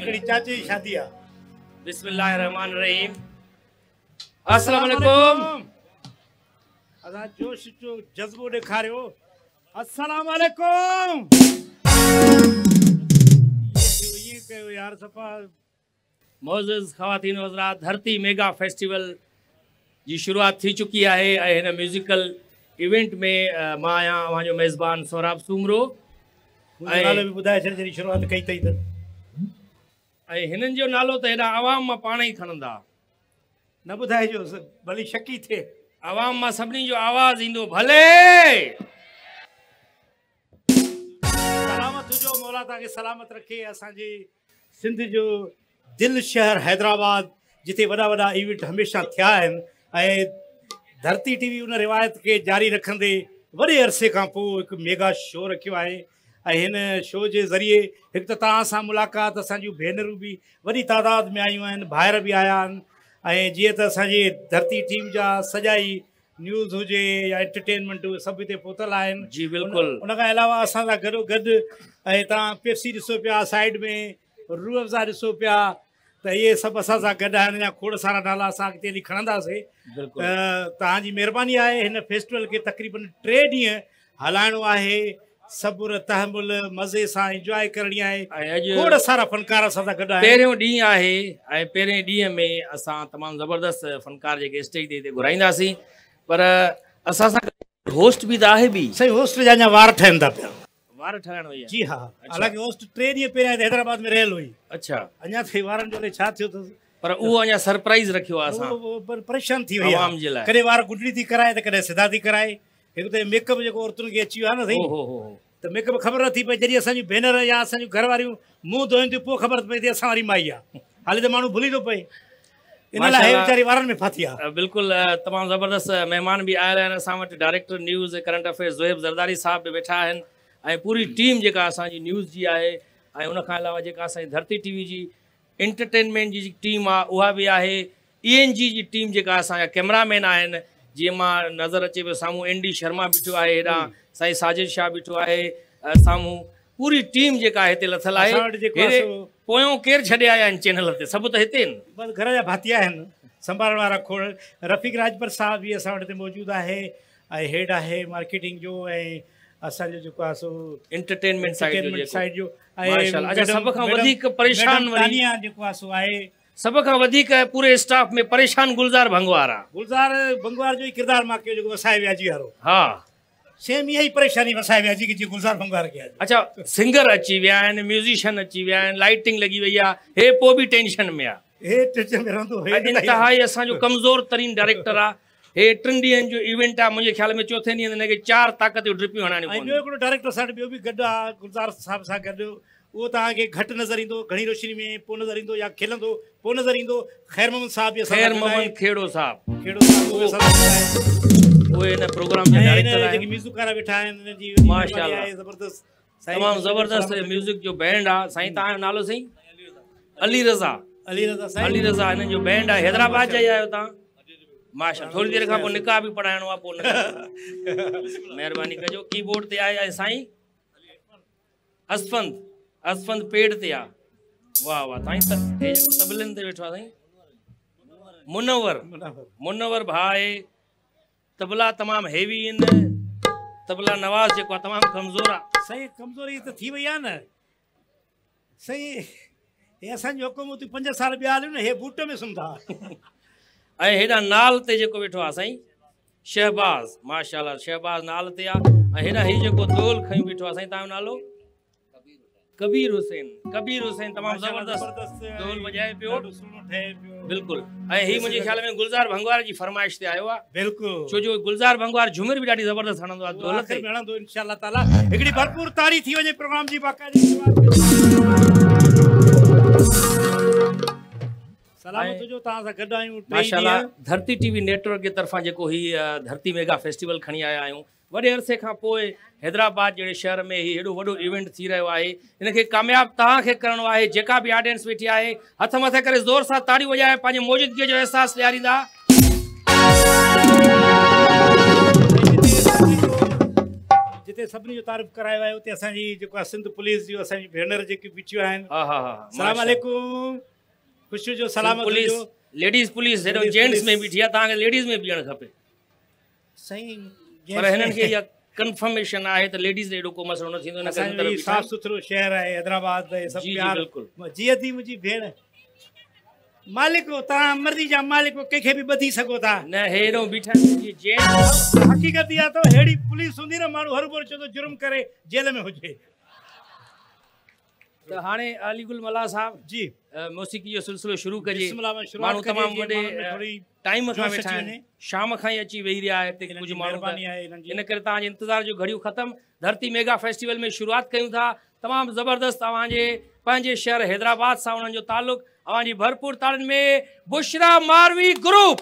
हिकिड़ी चाचे जी शादी आहे बिस्मिल्लाहिर्रहमानिर्रहीम। अस्सलाम वालेकुम असां जोश जो जज़्बो ॾेखारियो। अस्सलाम वालेकुम ईअं कयो यार सफ़ा मोज़िज़ ख़वातीन हज़रात धरती मेगा फेस्टिवल जी शुरुआत थी चुकी आहे ऐं हिन म्यूज़िकल इवेंट में माँ आहियाँ अव्हांजो मेज़बान सौराब सूमरो। मुंहिंजो ऐं- ॿुधाए छॾ जॾहिं शुरुआत कई अथई त। ऐं हिननि जो नालो त हेॾा आवाम माँ पाण ई खणंदा। न ॿुधाइजो भली शकी थिए आवाम माँ सभिनी जो आवाज़ ईंदो भले। सलामत हुजो मौला तव्हांखे सलामत रखे। असांजे सिंध जो दिलि शहर हैदराबाद जिते वॾा वॾा इवेंट हमेशह थिया आहिनि ऐं धरती टीवी उन रिवायत खे जारी रखंदे वॾे अरसे खां पोइ हिकु मेगा शो रखियो आहे। ऐं हिन शो जे ज़रिए हिकु त तव्हां सां मुलाक़ात असांजूं भेनरूं बि वॾी तादाद में आयूं आहिनि ॿाहिरि बि आया आहिनि। ऐं जीअं त असांजे धरती टीम जा सॼा ई न्यूज़ हुजे या एंटरटेनमेंट सभु हिते पहुतल आहिनि। जी बिल्कुलु। उन खां अलावा असां सां गॾो गॾु ऐं तव्हां पेप्सी ॾिसो पिया साइड में रूह अफ़ज़ा ॾिसो पिया त इहे सभु असां सां गॾु आहिनि अञा खोड़ सारा नाला असां अॻिते हली खणंदासीं। त तव्हांजी महिरबानी आहे हिन फेस्टिवल खे तक़रीबन टे ॾींहं हलाइणो आहे। सबुर तहमुल मज़े सां इंजॉय करणी आहे। ऐं अॼु खोड़ सारा फनकार असां सां गॾु पहिरियों ॾींहुं आहे ऐं पहिरें ॾींहं में असां तमामु ज़बरदस्त फनकार जेके स्टेज ते हिते घुराईंदासीं। पर असां सां होस्ट बि त आहे बि। सही होस्ट जा अञा वार ठहनि था पिया। वार ठहण आहे। जी हा हालाँकि होस्ट टे ॾींहं पहिरियाँ हैदराबाद में रहियल हुई। अच्छा। अञा ताईं वारनि जो छा थियो अथसि? पर उहो अञा सरप्राइज़ रखियो आहे असां। परेशान थी वई आवाम जे लाइ। कॾहिं वार गुडली थी कराए त कॾहिं सिधा थी कराए। हिकु त मेकअप जेको औरतुनि खे अची वियो आहे न साईं? हो हो ख़बर नथी पए जॾहिं असांजी भेनर या असांजूं घर वारियूं मुंहुं धोइनि थियूं पोइ ख़बर पए थी असां वारी माई आहे हाली त माण्हू भुली थो पए। इन लाइ वीचारी वारनि में फाथी आहे बिल्कुलु तमामु ज़बरदस्त महिमान बि आयल आहिनि। असां वटि director news current affairs Zoheb Zardari साहब बि वेठा आहिनि। ऐं पूरी टीम जेका असांजी न्यूज़ जी आहे ऐं अलावा जेका असांजी धरती टीवी जी एंटरटेनमेंट जी टीम आहे उहा बि आहे। ई एन जी जी टीम जेका असांजा कैमरामैन आहिनि जीअं माँ नज़र अचे पियो साम्हूं एन डी शर्मा बीठो आहे हेॾां साईं साजिद शाह बीठो आहे अ, साम्हूं पूरी टीम जेका हिते लथल आहे पोयों केरु छॾे आया आहिनि चैनल ते? सभु त हिते आहिनि। बसि घर जा भाती आहिनि संभालण वारा खोड़। रफ़ीक राजपर साहब बि असां वटि हिते मौजूदु आहे ऐं हेड आहे मार्केटिंग जो ऐं असांजो जेको आहे सो एंटरटेनमेंट साइड जो माशाल्लाह। अच्छा, सभ खां वधीक परेशान जेको आहे सो आहे सभ खां वधीक पूरे स्टाफ में परेशान गुलज़ार भंगवार। आहे गुलज़ार बंगवार जो ई किरदारु माँ कयो जेको वसाए वियाजी वारो हा। सेम इहा ई परेशानी वसाए वियाजी की जीअं गुलज़ार बंगवार कया अच्छा सिंगर अची विया आहिनि म्यूज़िशियन अची विया आहिनि लाइटिंग लॻी वई आहे हे पोइ बि टेंशन में आहे हे टिच में रहंदो हे इंतिहाई असांजो कमज़ोर तरीन डायरेक्टर आहे हे टिनि ॾींहंनि जो इवेंट आहे मुंहिंजे ख़्याल में चोथे ॾींहं ते हिनखे चारि ताक़त जूं ड्रिपियूं हणाइणियूं ऐं ॿियो हिकिड़ो डायरेक्टर सां ॿियो बि गॾु आहे गुलज़ार साहब सां गॾु उहो तव्हांखे घटि नज़र ईंदो घणी रोशनी में पोइ नज़र ईंदो या खिलंदो पोइ नज़र ईंदो ख़ैर मोहम्मद साहब ख़ैर मोहम्मद खेड़ो साहब। खेड़ो उहे हिन प्रोग्राम जा डायरेक्टर जेकी आहिनि। म्यूज़िक वारा वेठा आहिनि हिन माशाल्लाह। ज़बरदस्त। तमामु ज़बरदस्त म्यूज़िक जो बैंड आहे। साईं तव्हांजो नालो साईं? अली रज़ा। अली रज़ा। साईं। अली रज़ा हिननि जो बैंड आहे। हैदराबाद जा ई आहियो तव्हां? माशा थोरी देरि खां पोइ निकाह बि पढ़ाइणो आहे पोइ महिरबानी कजो कीबोर्ड ते आहे साईं। असफंद असफंद पेड़ ते आहे वाह वाह त हे जेको तबलनि ते वेठो आहे साईं मुनवर। मुनवर। भाउ आहे तबला तमामु हेवी आहिनि तबला नवाज़ जेको आहे तमामु कमज़ोर आहे साईं कमज़ोरी त थी वई आहे न। साईं हे असांजी हुकूमत पंज साल ॿिया हलियूं न हे बूट में सुम्हंदा। ऐं हेॾा नाल ते जेको वेठो आहे साईं शहबाज़ माशाल्लाह शहबाज़ नाल ते आहे ऐं हेॾा हीउ जेको दोल खयूं बीठो आहे साईं तव्हांजो नालो? कबीर हुसैन कबीर हुसैन तमामु ज़बरदस्त दोल वॼाए पियो। बिल्कुलु। हीउ मुंहिंजे ख़्याल में गुलज़ार भंगवार जी फरमाइश ते आयो आहे बिल्कुलु। छो जो गुलज़ार भंगवार झुमिर बि ॾाढी ज़बरदस्त हणंदो आहे दोल ते। हणंदो इंशाल्लाह ताला। हिकिड़ी भरपूर तारी थी वञे प्रोग्राम जी बाक़ाइदा सलामत हुजो तव्हां सां गॾु आहियूं माशाल्लाह धरती टीवी नेटवर्क जे तरफ़ां जेको ही धरती मेगा फेस्टिवल खणी आया आहियूं। वॾे अरसे खां पोइ हैदराबाद जहिड़े शहर में ही हेॾो वॾो इवेंट थी रहियो आहे हिनखे कामयाबु तव्हांखे करिणो आहे जेका बि ऑडियंस वेठी आहे हथ मथे करे ज़ोर सां ताड़ियूं वॼाए पंहिंजे मौजूदगीअ जो अहसासु ॾियारींदा। जिते सभिनी जो तारीफ़ करायो आहे उते असांजी जेको आहे सिंध पुलिस जूं असांजी भेनर जेके बीठियूं आहिनि। सलाम ख़ुशियूं जो पुलिस लेडीज़ पुलिस जेंट्स में बीठी आहे तव्हांखे लेडीज़ में बीहणु खपे। साईं पर हिननि खे इहा कंफर्मेशन आहे त लेडीज़ एॾो को मसइलो न थींदो बीठा साफ़ सुथरो शहर आहे हैदराबाद बिल्कुलु। जीअं थी मुंहिंजी भेण। मालिक तव्हां मर्ज़ी जा मालिक कंहिंखे बि ॿधी सघो था। न हेड़ो बीठा हक़ीक़त इहा अथव अहिड़ी पुलिस हूंदी न माण्हू हर भर चवंदो जुर्म करे जेल में हुजे। त हाणे अलीगुल मला साहब जी। मौसीक़ी जो सिलसिलो शुरू कजे शुरुआत माण्हू तमामु वॾे टाइम खां वेठा आहिनि शाम खां ई अची वेही रहिया आहे हिते कुझु माण्हू महिरबानी जी। इन करे तव्हांजे इंतज़ार जूं घड़ियूं ख़तमु। धरती मेगा फेस्टिवल में शुरुआत कयूं था। तमामु ज़बरदस्त तव्हांजे पंहिंजे शहर हैदराबाद सां उन्हनि जो तालुक़ु तव्हांजी भरपूर ताड़ियुनि में बुशरा मारवी ग्रुप।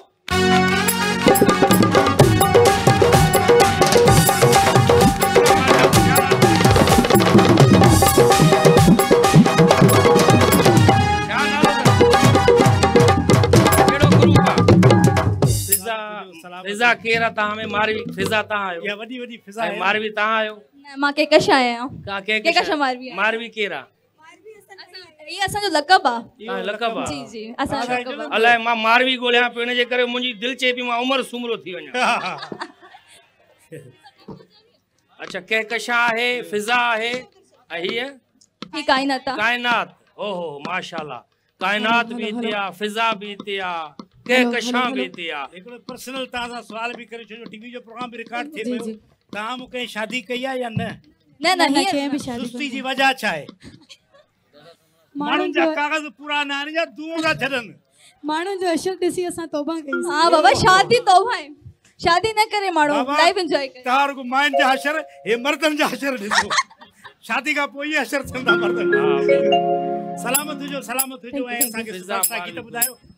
फिज़ा केरु आहे तव्हां में मारवी फिज़ा तव्हां इहा आहियो वॾी वॾी फिज़ा आहे मारवी तव्हां आहियो न, माँ केकश आहियाँ? तव्हां कंहिं कशा? मारवी। मारवी केरु। आहे इहो असांजो लक़ब आहे तव्हां लक़ब जी आहे जी असांजो लक़ब आहे अलाए माँ मारवी ॻोल्हियाँ पियो इन जे करे मुंहिंजी दिलि चए पई माँ उमिरि सुमरो थी वञा। अच्छा कहकशा आहे? फिज़ा आहे? ऐं हीअ? ही काइनात आहे काइनात। ओहो माशाल्लाह। काइनात बि हिते आहे फिज़ा बि हिते आहे कहकशा हिते आहे हिकिड़ो पर्सनल तव्हां सां सुवाल बि करे छॾियो टीवी जो प्रोग्राम बि रिकॉर्ड थिए पियो। तव्हां मूंखे शादी कई आहे या न? न न कंहिं बि शादी सुस्ती जी वजह छा आहे माण्हुनि जा कागज़ पूरा न आहिनि या दूँ था छॾनि माण्हुनि जो अशर ॾिसी असां तौबा कईसीं हा बाबा शादी तौबा आहे शादी न करे माण्हू लाइफ एंजॉय करे। तव्हां रुगो माइनि जा अशर हे मर्दनि जा अशर ॾिसो शादी खां पोइ अशर थींदा मर्दनि। जा। सलामत हुजो सलामत हुजो ऐं असांखे सुभाणे गीत मालिक।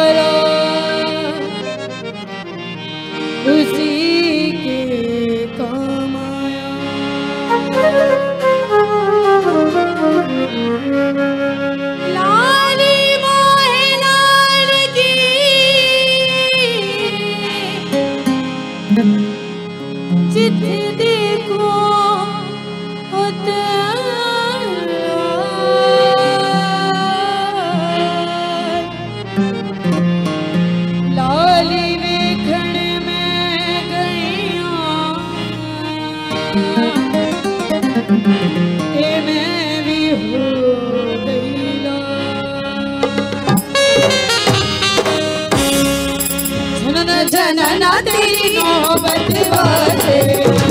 तेरी नौबत वाले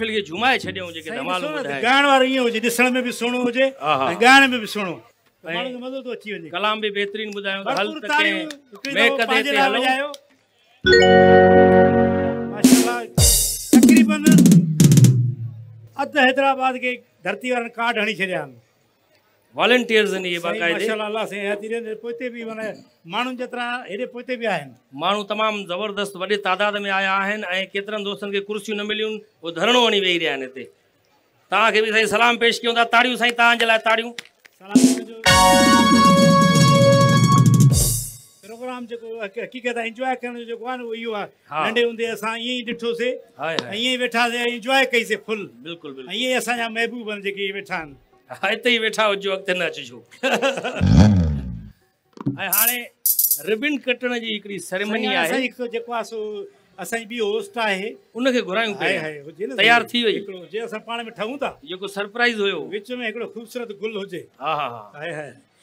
महफ़िल खे झुमाए छॾियऊं जे के धमाल ॻाइण वारो ईअं हुजे ॾिसण में बि सुहिणो हुजे जे गाण ऐं ॻाइण में बि सुहिणो। त मज़ो थो अची वञे। कलाम बि बहितरीनु ॿुधायूं हल तक त मैं कदे ते हलूं। माशाल्लाह तक़रीबन अधु हैदराबाद खे धरती वारनि कार्ड हणी छॾिया आहिनि। वॉलंटियर्स आहिनि इहे बाक़ाइदे माशाल्लाह साईं ॾियनि, पोइते बि माना माण्हुनि जेतिरा हेॾे पोइते बि आहिनि माण्हू तमामु ज़बरदस्त वॾे तादाद में आया आहिनि ऐं केतिरनि दोस्तनि खे कुर्सियूं न मिलियूं उहे धरणो वञी वेही रहिया आहिनि हिते। तव्हांखे बि साईं सलाम पेश कयूं था। ताड़ियूं साईं तव्हांजे लाइ ताड़ियूं। सलाम प्रोग्राम जेको हक़- हक़ीक़त इंजॉय करण जो जेको आहे न उहो इहो आहे। नंढे हूंदे असां ईअं ई ॾिठोसीं हाय हाय। ईअं ई वेठासीं इंजॉय कईसीं फुल। बिल्कुलु ईअं ई असांजा महबूब आहिनि जेके वेठा आहिनि। हिते ई वेठा हुजो अॻिते न अचिजो ऐं हाणे रिबिन कटण जी हिकिड़ी सेरेमनी आहे। जेको आहे सो असांजी ॿी होस्ट आहे। उनखे घुरायूं पिया। तयार थी वई। हुजे असां पाण में ठहूं था जेको सरप्राइज़ हुयो। विच में हिकिड़ो ख़ूबसूरत गुल हुजे। हा हा हा।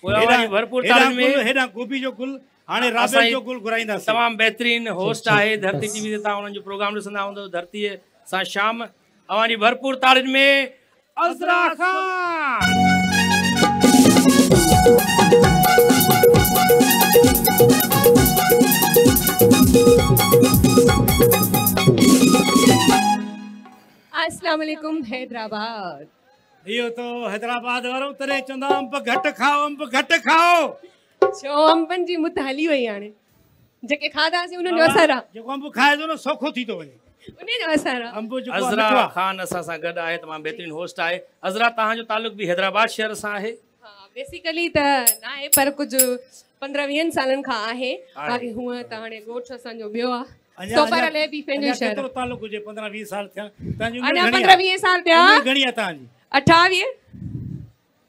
पोइ भरपूर तालियुनि में- हेॾां गोभी जो गुल हाणे राबेल जो गुल घुराईंदासीं। तमामु बहितरीनु होस्ट आहे। धरती टीवी ते तव्हां हुननि जो प्रोग्राम ॾिसंदा हूंदव धरतीअ सां शाम। अवां भरपूर तालियुनि में अज़रा ख़ान। अस्सलाम वालेकुम हैदराबाद। इहो तो हैदराबाद वारो तॾहिं चवंदा अंब घटि खाओ अंब घटि खाओ। छो अंबनि जी मुत हली वई हाणे जेके खाधासीं उन्हनि जो असर आहे जेको अंब खाए थो न सौखो थी थो वञे। अज़रा ख़ान असां सां गॾु आहे तमामु बहितरीनु होस्ट आहे। अज़रा तव्हांजो तालुक बि हैदराबाद शहर सां आहे? हा बेसिकली त न आहे पर कुझु पंद्रहं वीहनि सालनि खां आहे। बाक़ी हूअं त हाणे ॻोठ असांजो ॿियो आहे। तो अठावीह?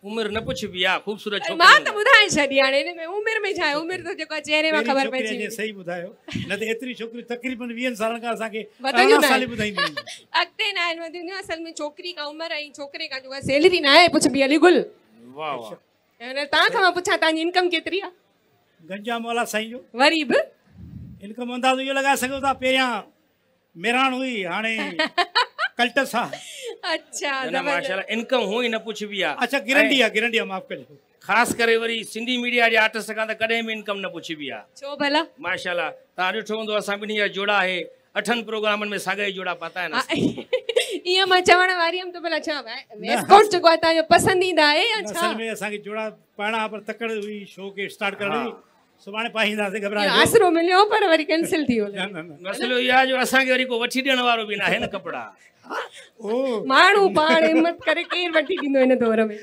उमिरि न पुछबी आहे ख़ूबसूरत ऐं माँ त छोकिरी ॿुधाए छॾी हाणे हिन में उमिरि में छा आहे उमिरि त जेको आहे चहिरे माँ ख़बर छोकिरी पइजी अॼु सही ॿुधायो न त एतिरी छोकिरियूं तक़रीबन वीहनि सालनि खां असांखे साल। ॿुधाईंदियूं आहिनि। अॻिते न आहिनि वधियूं असल में छोकिरी खां उमिरि ऐं छोकिरे जेको आहे सैलरी न आहे पुछ बि अली गुल वाह वाह तव्हां खां माँ पुछां तव्हांजी इनकम केतिरी आहे गंजा मौला साईं जो वरी बि इनकम अंदाज़ो इहो लॻाए सघो था पहिरियाँ मेराण हुई हाणे कल्टस आहे अच्छा माशाल्लाह इनकम हुअ ई न पुछबी आहे अच्छा गिरंडी आहे गिरंडी आहे माफ़ कजो ख़ासि करे वरी सिंधी मीडिया जे आर्टिस्ट खां त कॾहिं बि इनकम न पुछबी आहे छो भला? माशाल्लाह तव्हां ॾिठो हूंदो असां ॿिन्ही जा जोड़ा आहे। अठनि प्रोग्रामनि में साॻा ई जोड़ा पाता आहिनि। हा। ईअं माँ चवण वारी हुयमि त भला छा वेस्टकोट जेको आहे तव्हांजो पसंदीदा आहे या छा? असल में असांखे जोड़ा पाइणा पर तकड़ हुई शो खे स्टार्ट करण। हुई। सुभाणे पाईंदासीं घबराए आसरो मिलियो पर वरी कैंसिल थी वियो न न। न मसइलो इहो जो असांखे वरी को वठी ॾियण वारो बि न आहे न कपिड़ा। ओ। माण्हू पाण हिमत करे केरु वठी ॾींदो हिन दौर में।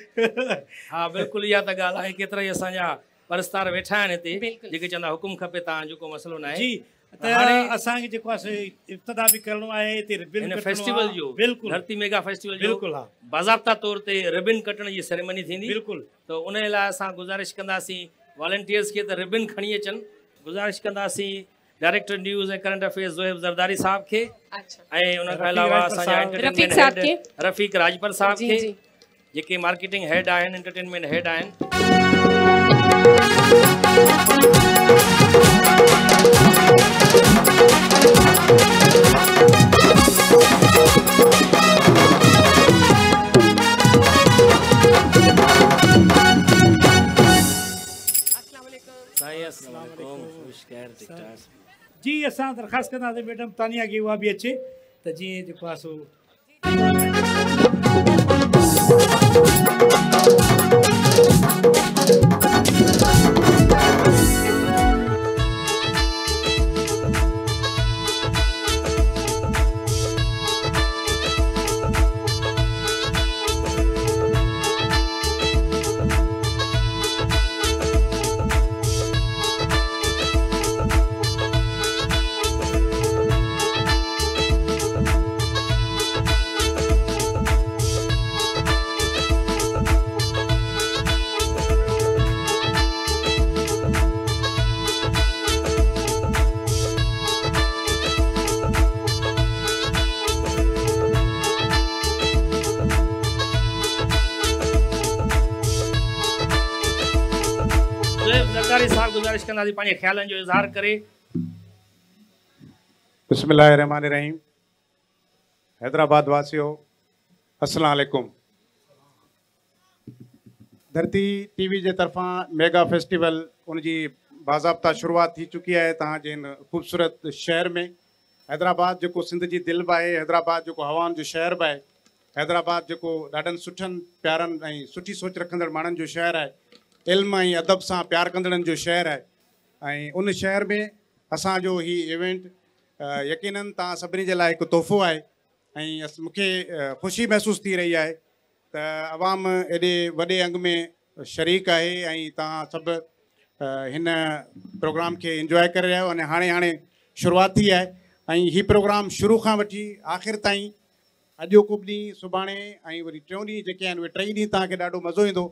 हा बिल्कुलु इहा त ॻाल्हि आहे केतिरा ई असांजा परस्तार वेठा आहिनि हिते जेके चवंदा हुकुम खपे तव्हां जेको मसइलो न आहे। जी त असांखे जेको आहे से इब्तिदा बि करिणो आहे हिते रिबिन फेस्टिवल जो बिल्कुलु। धरती मेगा फेस्टिवल जो बिल्कुलु हा। बाज़ाब्ता तौर ते रिबिन कटण जी सेरेमनी थींदी। बिल्कुलु। त उन लाइ असां गुज़ारिश कंदासीं वॉलंटियर्स खे त रिबिन खणी अचनि गुज़ारिश कंदासीं डायरेक्टर न्यूज़ ऐं करंट अफेयर्स ज़ोहेब ज़रदारी साहब खे अच्छा। ऐं उन खां रफ़ीक अलावा राजपर असांजा साहब। entertainment रफ़ीक राजपर साहब जी खे जी। जेके मार्केटिंग हेड आहिनि एंटरटेनमेंट हेड आहिनि जी, अस दरख़्वास्त कंदासीं मैडम तानिया खे उहा बि अचे त आहे सो ज़ोहेब ज़रदारी गुज़ारिश कंदासीं पंहिंजे ख़्यालनि जो इज़हार करे। बिस्मिल्लाहिर्रहमानिर्रहीम। हैदराबाद वासियों अस्सलाम वालेकुम धरती टीवी जे तरफ़ां मेगा फेस्टिवल, उनजी बाज़ाब्ता शुरुआत थी चुकी आहे तव्हांजे हिन ख़ूबसूरत शहर में। हैदराबाद जेको सिंध जी दिलि बि आहे, हैदराबाद जेको हवाउनि जो शहर बि आहे, हैदराबाद जेको ॾाढनि सुठनि प्यारनि ऐं सुठी सोच रखंदड़ माण्हुनि जो शहर आहे। इल्म ऐं अदब सां प्यार कंदड़नि जो शहर आहे। उन शहर में असांजो हीउ इवेंट जे लाइ हिकु तोहफ़ो आहे। ऐं मूंखे ख़ुशी महसूसु थी रही आहे त अवाम एॾे वॾे अंग में शरीक तव्हां सभु हिन प्रोग्राम खे इंजॉय करे रहिया आहियो अने हाणे हाणे शुरुआत थी आहे। ऐं प्रोग्राम शुरू खां वठी आख़िर ताईं अॼोको ॾींहुं सुभाणे ऐं वरी टियों ॾींहुं उहे टई ॾींहं ॾाढो मज़ो ईंदो।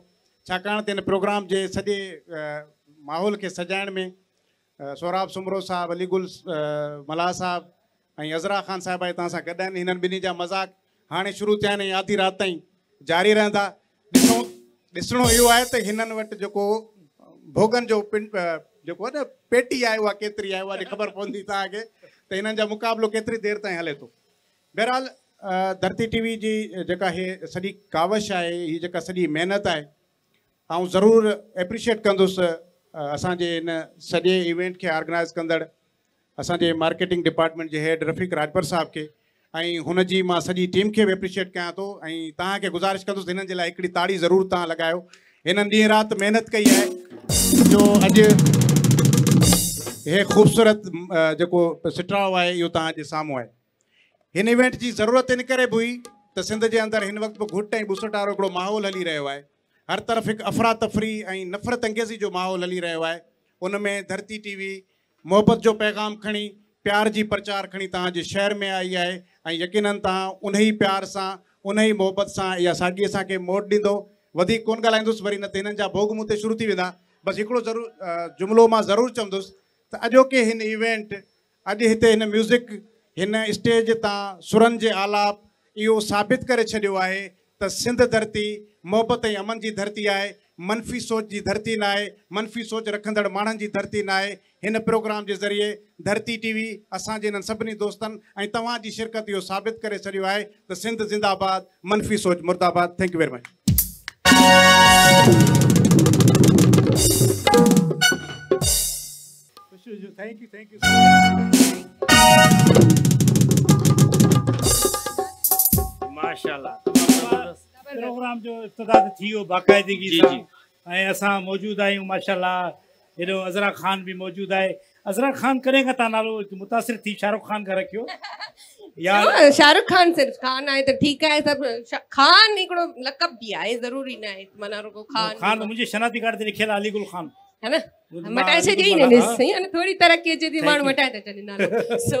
हिन प्रोग्राम जे सॼे अ, माहौल खे सजाइण में सोराब सुमरो साहब, अलीगुल मल्हा साहब अज़रा ख़ान साहिब तव्हां सां गॾु आहिनि। हिननि ॿिन्ही जा मज़ाक हाणे शुरू ऐं आधी राति ताईं जारी रहंदा। ॾिसो, ॾिसणो इहो आहे त हिननि भोगनि जो पिन जेको आहे न, पेटी आहे, उहा केतिरी आहे, उहा ख़बर पवंदी तव्हांखे त जा मुक़ाबिलो केतिरी देरि ताईं हले थो। बहरहाल धरती टीवी जी जेका हे सॼी कावश आहे हीअ जेका सॼी महिनत आहे ऐं ज़रूरु एप्रिशिएट कंदुसि। असांजे हिन सॼे इवेंट खे ऑर्गनाइज़ कंदड़ असांजे मार्केटिंग डिपार्टमेंट जे हेड रफ़ीक राजपर साहब खे ऐं सॼी टीम खे बि एप्रिशिएट कयां थो ऐं तव्हांखे गुज़ारिश कंदुसि, हिननि ताड़ी ज़रूरु तव्हां लॻायो। हिननि ॾींहुं राति महिनत कई आहे, जो अॼु हे ख़ूबसूरत जेको सिटराव आहे, इहो तव्हांजे साम्हूं आहे। हिन इवेंट जी ज़रूरत इन बि हुई त सिंध जे अंदरि हिन वक़्तु बि घुट ऐं बुसट वारो हिकिड़ो माहौल हली रहियो आहे। हर तरफ़ हिकु अफ़रा तफ़री ऐं नफ़रत अंगेज़ी जो माहौल हली रहियो आहे। उन में धरती टीवी मोहबत जो पैगाम खणी, प्यार जी प्रचार खणी तव्हांजे शहर में आई आहे ऐं यकीननि तव्हां ई प्यार सां, उन ई मोहबत सां इहा साॻी असांखे मोट ॾींदो। वधीक कोन वरी न त भोग मूं शुरू थी वेंदा। बसि हिकिड़ो ज़रूरु जुमिलो माँ ज़रूरु चवंदुसि त अॼोके हिन इवेंट, अॼु हिते हिन म्यूज़िक, हिन स्टेज तां सुरनि जे आलाप, इहो साबित करे छॾियो आहे त सिंध धरती मोहबत ऐं अमन जी धरती आहे मनफ़ी सोच जी धरती न आहे मनफ़ी सोच रखंदड़ माण्हुनि जी धरती न आहे हिन प्रोग्राम जे ज़रिए धरती टीवी असांजे हिननि सभिनी दोस्तनि ऐं तव्हांजी शिरकत इहो साबित करे छॾियो आहे त सिंध ज़िंदाबाद मनफ़ी सोच मुर्दाबाद। Thank you very much thank you thank you माशाल्लाह। प्रोग्राम जो इब्तिदा थी वियो बाक़ाइदगी जी, सां जी। ऐं असां मौजूदु आहियूं माशाल्लाह। हेॾो अज़रा ख़ान बि मौजूदु आहे। अज़रा ख़ान कॾहिं खां तव्हां नालो मुतासिर थी शाहरुख ख़ान खां रखियो। या हाँ, शाहरुख खान सिर्फ़ खान आहे त ठीकु आहे सभु खान हिकिड़ो लक़ब बि आहे ज़रूरी न आहे माना रुगो खान ख़ान त मुंहिंजे शनाती कार्ड ते लिखियल आहे अलीगुल ख़ान। है न? मटाए न हा। ॾिस अने थोरी तरक़ी अचे थी Thank माण्हू मटाए था छॾनि नालो। सो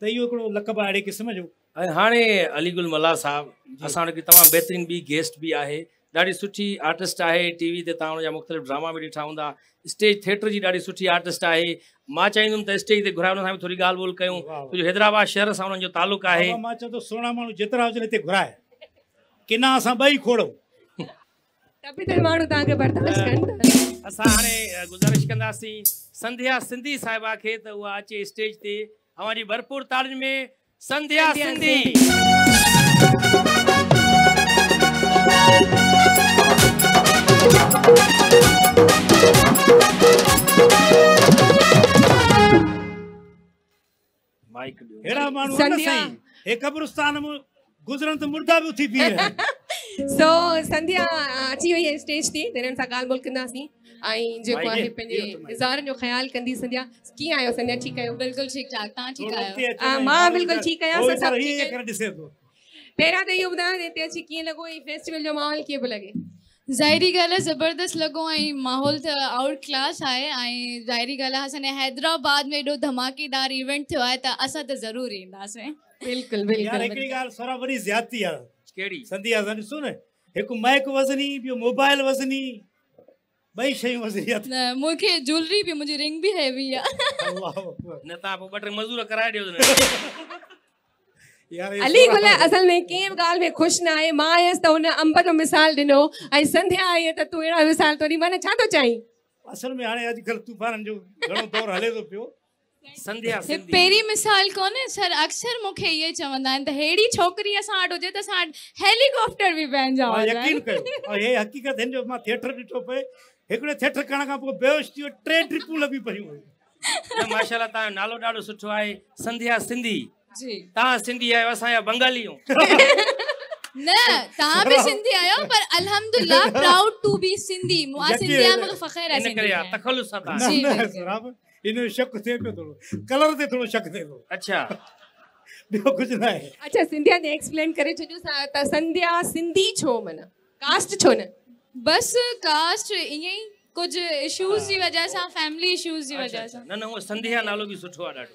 त इहो हिकिड़ो लक़ब आहे अहिड़े क़िस्म जो। ऐं हाणे अलीगुल मल्हा साहब असां वटि तमामु बहितरीनु गेस्ट बि आहे। ॾाढी सुठी आर्टिस्ट आहे टीवी ते तव्हां हुनजा मुख़्तलिफ़ ड्रामा बि ॾिठा हूंदा। स्टेज थिएटर जी ॾाढी सुठी आर्टिस्ट आहे। माँ चाहींदुमि त स्टेज ते घुराए हुन सां बि थोरी ॻाल्हि ॿोल कयूं। छो हैदराबाद शहर सां हुननि जो तालुक़ु आहे। माँ चवां थो सुहिणा माण्हू जेतिरा हुजनि हिते घुराए। किना असां ॿई खोड़ूं। असां हाणे गुज़ारिश कंदासीं। संध्या सिंधी साहिबा खे त उहा अचे स्टेज ते। अवांजी भरपूर तालियुनि में संध्या सिंधी। माइक माण्हू संध्या। हे कब्रिस्तान में गुज़रनि त मुर्दा बि उथी बीह सो संध्या अची वई आहे स्टेज ते हिननि सां ॻाल्हि ॿोल कंदासीं ऐं जेको माइक आहे पंहिंजे ॾियो इज़ारनि जो ख़्यालु कंदी संध्या कीअं आहियो संध्या ठीकु आहियो बिल्कुलु ठीकु ठाक तव्हां ठीकु आहियो उते अचो हा, ऐं माँ माण्हू बिल्कुलु ठीकु आहियाँ, असां सभु ठीकु थो पहिरियाँ त इहो ॿुधायो हिते अची कीअं लॻो ऐं फेस्टिवल जो माहौल कीअं पियो लॻे ज़ाहिरी ॻाल्हि आहे ज़बरदस्त लॻो ऐं माहौल त आउट क्लास आहे ऐं ज़ाहिरी ॻाल्हि आहे असांजे हैदराबाद में एॾो धमाकेदार इवेंट थियो आहे त असां त ज़रूरु ईंदासीं बिल्कुलु यार बिल्कुलु कहिड़ी संधी आहे ॾिसो न हिकु माइक वज़नी ॿियो मोबाइल वज़नी। ॿई शयूं वज़नी न मूंखे ज्वेलरी बि मुंहिंजी रिंग बि हैवी आहे। न तव्हां पोइ ॿ टे मज़दूर कराए ॾियो न। अली गुल असल में कंहिं बि ॻाल्हि में ख़ुशि न आहे। माँ आयसि त हुन अंब जो मिसाल ॾिनो। ऐं संध्या आई त तूं अहिड़ा मिसाल तो ॾी माना छा थो चाहीं असल में हाणे अॼुकल्ह तूफ़ाननि जो घणो दौरु हले थो पियो। संध्या हे सिंधी पहिरीं मिसाल कोन्हे सर अक्सर मूंखे इहे चवंदा आहिनि त अहिड़ी छोकिरी असां वटि हुजे त असां वटि हेलीकॉप्टर बि पंहिंजा हा। यकीन कयो ऐं हे हक़ीक़त हिन जो माँ थिएटर ॾिठो पए हिकिड़े थिएटर करण खां पोइ बेहोश थी वियो टे ट्रिपूं लॻी पयूं माशाल्लाह तव्हांजो नालो ॾाढो सुठो आहे। संध्या सिंधी। जी। तव्हां सिंधी आहियो असांजा बंगाली न तव्हां बि सिंधी आहियो पर अल्हम्दुलिल्लाह प्राउड टू बी सिंधी। माँ सिंधी आहियाँ मूंखे फ़ख़्रु आहे इन करे सां तव्हां। जी, बराबरि। इन शक थिए पियो थोरो कलर ते थोरो शक थिए थो अच्छा। ॿियो कुझु न आहे अच्छा सिंधिया ने एक्सप्लेन करे छॾियो त संध्या सिंधी छो माना कास्ट छो न। बसि कास्ट ईअं ई कुझु इश्यूज़ जी वजह सां फैमिली इश्यूज़ जी वजह सां। न न उहो संध्या नालो बि सुठो आहे ॾाढो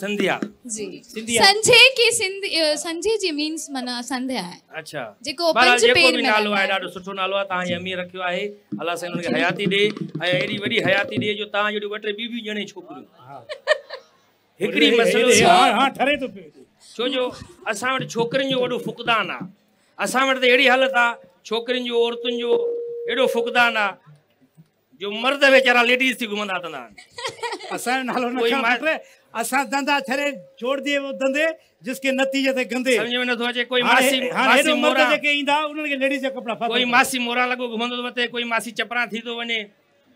संध्या जी सिंधिया संझे की सिंध अ, जी मीन्स माना संध्या आहे अच्छा जेको पंज पेर में नालो आहे ॾाढो सुठो नालो आहे तव्हां अमीर रखियो आहे अलाह साईं हुनखे हयाती ॾे ऐं एॾी वॾी हयाती ॾे जो तव्हां जहिड़ियूं ॿ टे ॿी बि ॼणे छोकिरियूं हिकिड़ी मसइलो हा हा ठरे थो पियो छो जो असां वटि छोकिरियुनि जो वॾो फुक़दान आहे असां वटि त अहिड़ी हालत आहे छोकिरियुनि जो औरतुनि जो एॾो फुक़दान आहे जो मर्द वीचारा लेडीज़ थी घुमंदा कंदा आहिनि असांजो नालो असां धंधा छॾे छोड़ दिए वो धंधे जिसके नतीजे ते गंदे। सम्झ में नथो अचे कोई मासी हाणे मासी हेॾो मर्द मोरा जेके ईंदा उन्हनि खे लेडीज़ जा कपिड़ा कोई मासी मोरा लॻो घुमंदो वठे कोई मासी चपरा थी थो वञे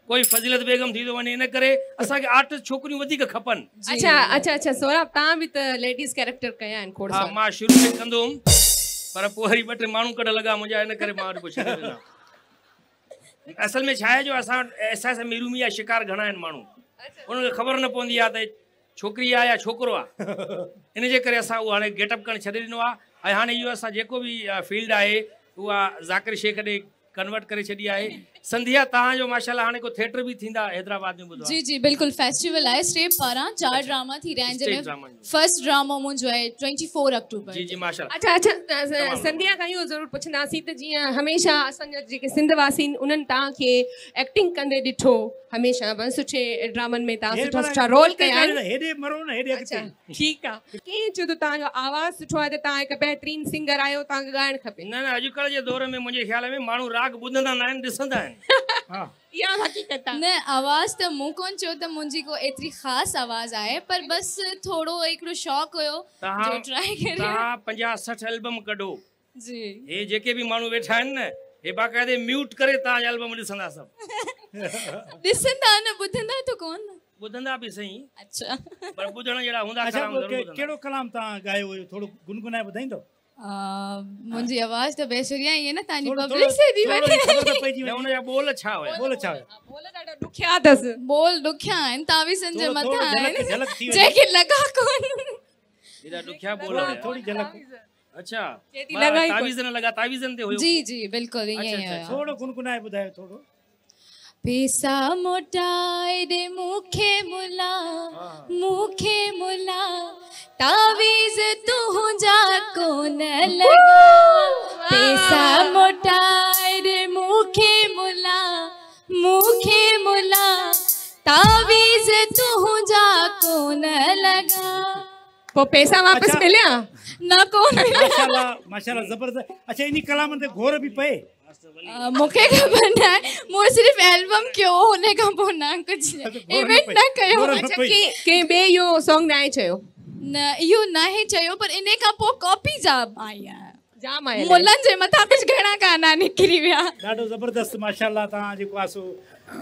कोई फज़ीलत बेगम थी थो वञे इन करे असांखे आर्टिस्ट छोकिरियूं वधीक खपनि। अच्छा अच्छा अच्छा सौरभ तव्हां बि त लेडीज़ कैरेक्टर कया आहिनि खोड़ हा सारा। माँ शुरू में कंदो हुउमि पर पोइ वरी ॿ टे माण्हू कढ इन करे माँ पोइ असल में छा आहे जो असां वटि अहसास मीरूमी शिकार घणा माण्हू। उन्हनि खे ख़बर न पवंदी आहे त छोकिरी आहे या छोकिरो आहे इन जे करे गेटअप करणु छॾे ॾिनो आहे ऐं बि फ़ील्ड आहे उहा ज़ाकिर शेख ॾे कन्वर्ट करे छॾी आहे संधिया तव्हांजो माशाल्लाह हाणे को थिएटर बि थींदा हैदराबाद में ॿुधो जी जी बिल्कुलु फेस्टिवल आहे। स्टेप पारां चार ड्रामा थी रहिया आहिनि जंहिंमें फ़र्स्ट ड्रामा मुंहिंजो आहे ट्वेंटी फोर अक्टूबर। जी जी माशाल्लाह। अच्छा अच्छा संध्या खां इहो ज़रूरु पुछंदासीं त जीअं हमेशह असांजा जेके सिंध वासी आहिनि उन्हनि तव्हांखे एक्टिंग कंदे ॾिठो हमेशह बि सुठे ड्रामनि में तव्हां सुठा सुठा रोल कया आहिनि। हेॾे मरो न हेॾे अच्छा अॻिते। ठीकु आहे। कंहिं चयो त तव्हांजो आवाज़ सुठो आहे त तव्हां हिकु बहितरीनु सिंगर आहियो तव्हांखे ॻाइणु खपे। न न अॼुकल्ह जे दौर में मुंहिंजे ख़्याल में माण्हू राग ॿुधंदा न आहिनि ॾिसंदा आहिनि। हा हक़ीक़त न आवाज़ त मूं कोन चयो त मुंहिंजी को एतिरी ख़ासि आवाज़ आहे पर बसि थोरो हिकिड़ो शौक़ु हुयो जो ट्राई करे। तव्हां पंजाह सठि एल्बम कढो। जी। हे जेके बि माण्हू वेठा आहिनि न हे बाक़ाइदे म्यूट करे तव्हांजा एल्बम ॾिसंदा सभु ॾिसंदा न ॿुधंदा त कोन? ॿुधंदा बि सही। अच्छा। पर ॿुधण जहिड़ा हूंदा अच्छा कलाम पोइ ज़रूरु कहिड़ो कलाम तव्हां ॻायो हुयो? थोरो गुनगुनाए ॿुधाईंदो मुंहिंजी आवाज़ त बेसुरी आहे ईअं न तव्हांजी पब्लिक से थी वञे ख़बर त पइजी न वञे। हुनजा ॿोल छा हुया बोल छा हुयो? बोल ॾाढा ॾुखिया अथसि बोल ॾुखिया आहिनि तव्हां बि सम्झो थोरो- थोरो मथां झलक- आहिनि। जेके लॻा कोन? हेॾा ॾुखिया ॿोल थोरो- हुया थोरी झलक अच्छा। चेती माँ लॻाई। तावीज़ न लॻा तावीज़नि ते हुयो। जी जी बिल्कुलु ईअं अच्छा, ई अच्छा, थोरो गुनगुनाए ॿुधायो थोरो पैसा मोटाए दे मूंखे मुला मूंखे मुला तावीज़ तू तुंहिंजा कोन लॻा पैसा मोटाए दे मूंखे मुला मूंखे मुला तावीज़ तू तुंहिंजा कोन लॻा पोइ पैसा वापसि अच्छा। मिलिया न कोन माशाल्लाह माशाल्लाह ज़बरदस्त। अच्छा इन कलामनि ते घोर पए। अ, मूंखे ख़बर न आहे मूं सिर्फ़ु एल्बम कयो हुन खां पोइ न कुझु अच्छा, न इवेंट कयो अच्छा पई। कंहिं कंहिं ॿिए सॉन्ग न चयो न इहो न ई चयो पर इन खां पोइ कॉपी जा आहे जाम आहे मुलनि जे मथां कुझु घणा गाना निकिरी विया। ॾाढो ज़बरदस्त माशाल्लाह तव्हां जेको आहे सो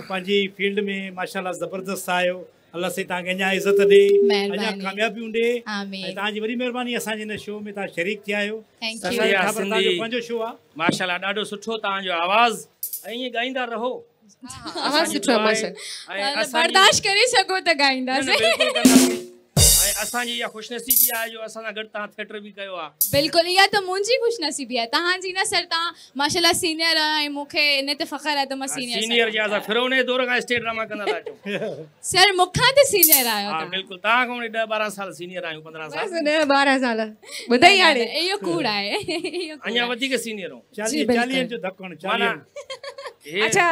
पंहिंजी फ़ील्ड में माशाल्लाह ज़बरदस्त आहियो अलाह साईं तव्हांखे अञा इज़त ॾे। अञा कामयाबियूं ॾे आमीन। ऐं तव्हांजी वॾी महिरबानी असांजे हिन शो में तव्हां शरीक थिया आहियो। पंहिंजो शो आहे। माशाल्लाह ॾाढो सुठो तव्हांजो आवाज़। ऐं ईअं ॻाईंदा रहो। आवाज़ सुठो माशाल्लाह। बर्दाश्त करे सघो त ॻाईंदासीं। ऐं असांजी इहा ख़ुशनसीबी आहे जो असां सां गॾु तव्हां थिएटर बि कयो आहे। बिल्कुलु इहा त मुंहिंजी ख़ुशनसीबी आहे। तव्हांजी न सर तव्हां माशाल्लाह सीनियर ऐं मूंखे इन ते फ़ख़्रु आहे त माँ सीनियर सीनियर जे असां फिरोने दौर खां स्टेट ड्रामा कंदा था अचूं। सर मूंखां त सीनियर आहियो हा बिल्कुलु तव्हां खां ॾह ॿारहं साल सीनियर आहियूं पंद्रहं साल। ॾह ॿारहं साल। ॿुधाई हाणे। इहो कूड़ आहे अञा वधीक सीनियर हो चालीह जो धकण चालीह अच्छा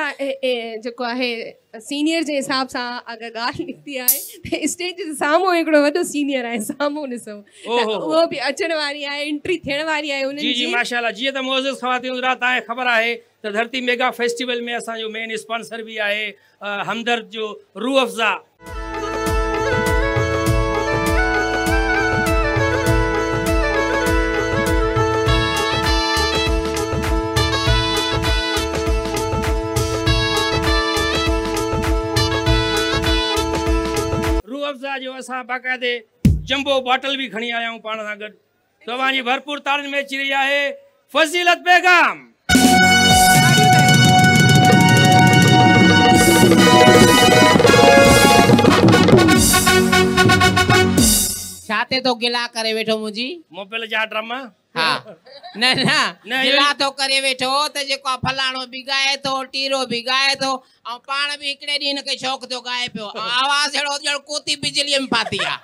जेको आहे सीनियर जे हिसाब सां अगरि ॻाल्हि निकिती आहे स्टेज जे साम्हूं हिकिड़ो वॾो सीनियर आहे साम्हूं ॾिसो। सो वो उहो बि अचण वारी आहे एंट्री थियण वारी आहे जी जी जी। माशाल्लाह जीअं त मोज़िज़ ख़वातीन हज़रात तव्हांखे ख़बर है त धरती मेगा फेस्टिवल में असांजो मेन स्पॉन्सर भी आहे हमदर्द जो रूह अफ़ज़ा अफ़ज़ा जो असां बाक़ाइदे जंबो बॉटल बि खणी आया आहियूं पाण सां गॾु तव्हांजी भरपूर ताड़ियुनि में अची रही आहे फज़ीलत पैगाम छा ते तो गिला करे वेठो मुंहिंजी मोबाइल जा ड्रम हा। न न। न, गिला इहो- तो करे वेठो त जेको बि थो टीरो बि ॻाए थो ऐं पाण बि हिकिड़े ॾींहुं हिनखे शौक़ु थियो ॻाए पियो। ऐं आवाज़ अहिड़ो ॼण कोती बिजलीअ में फाती आहे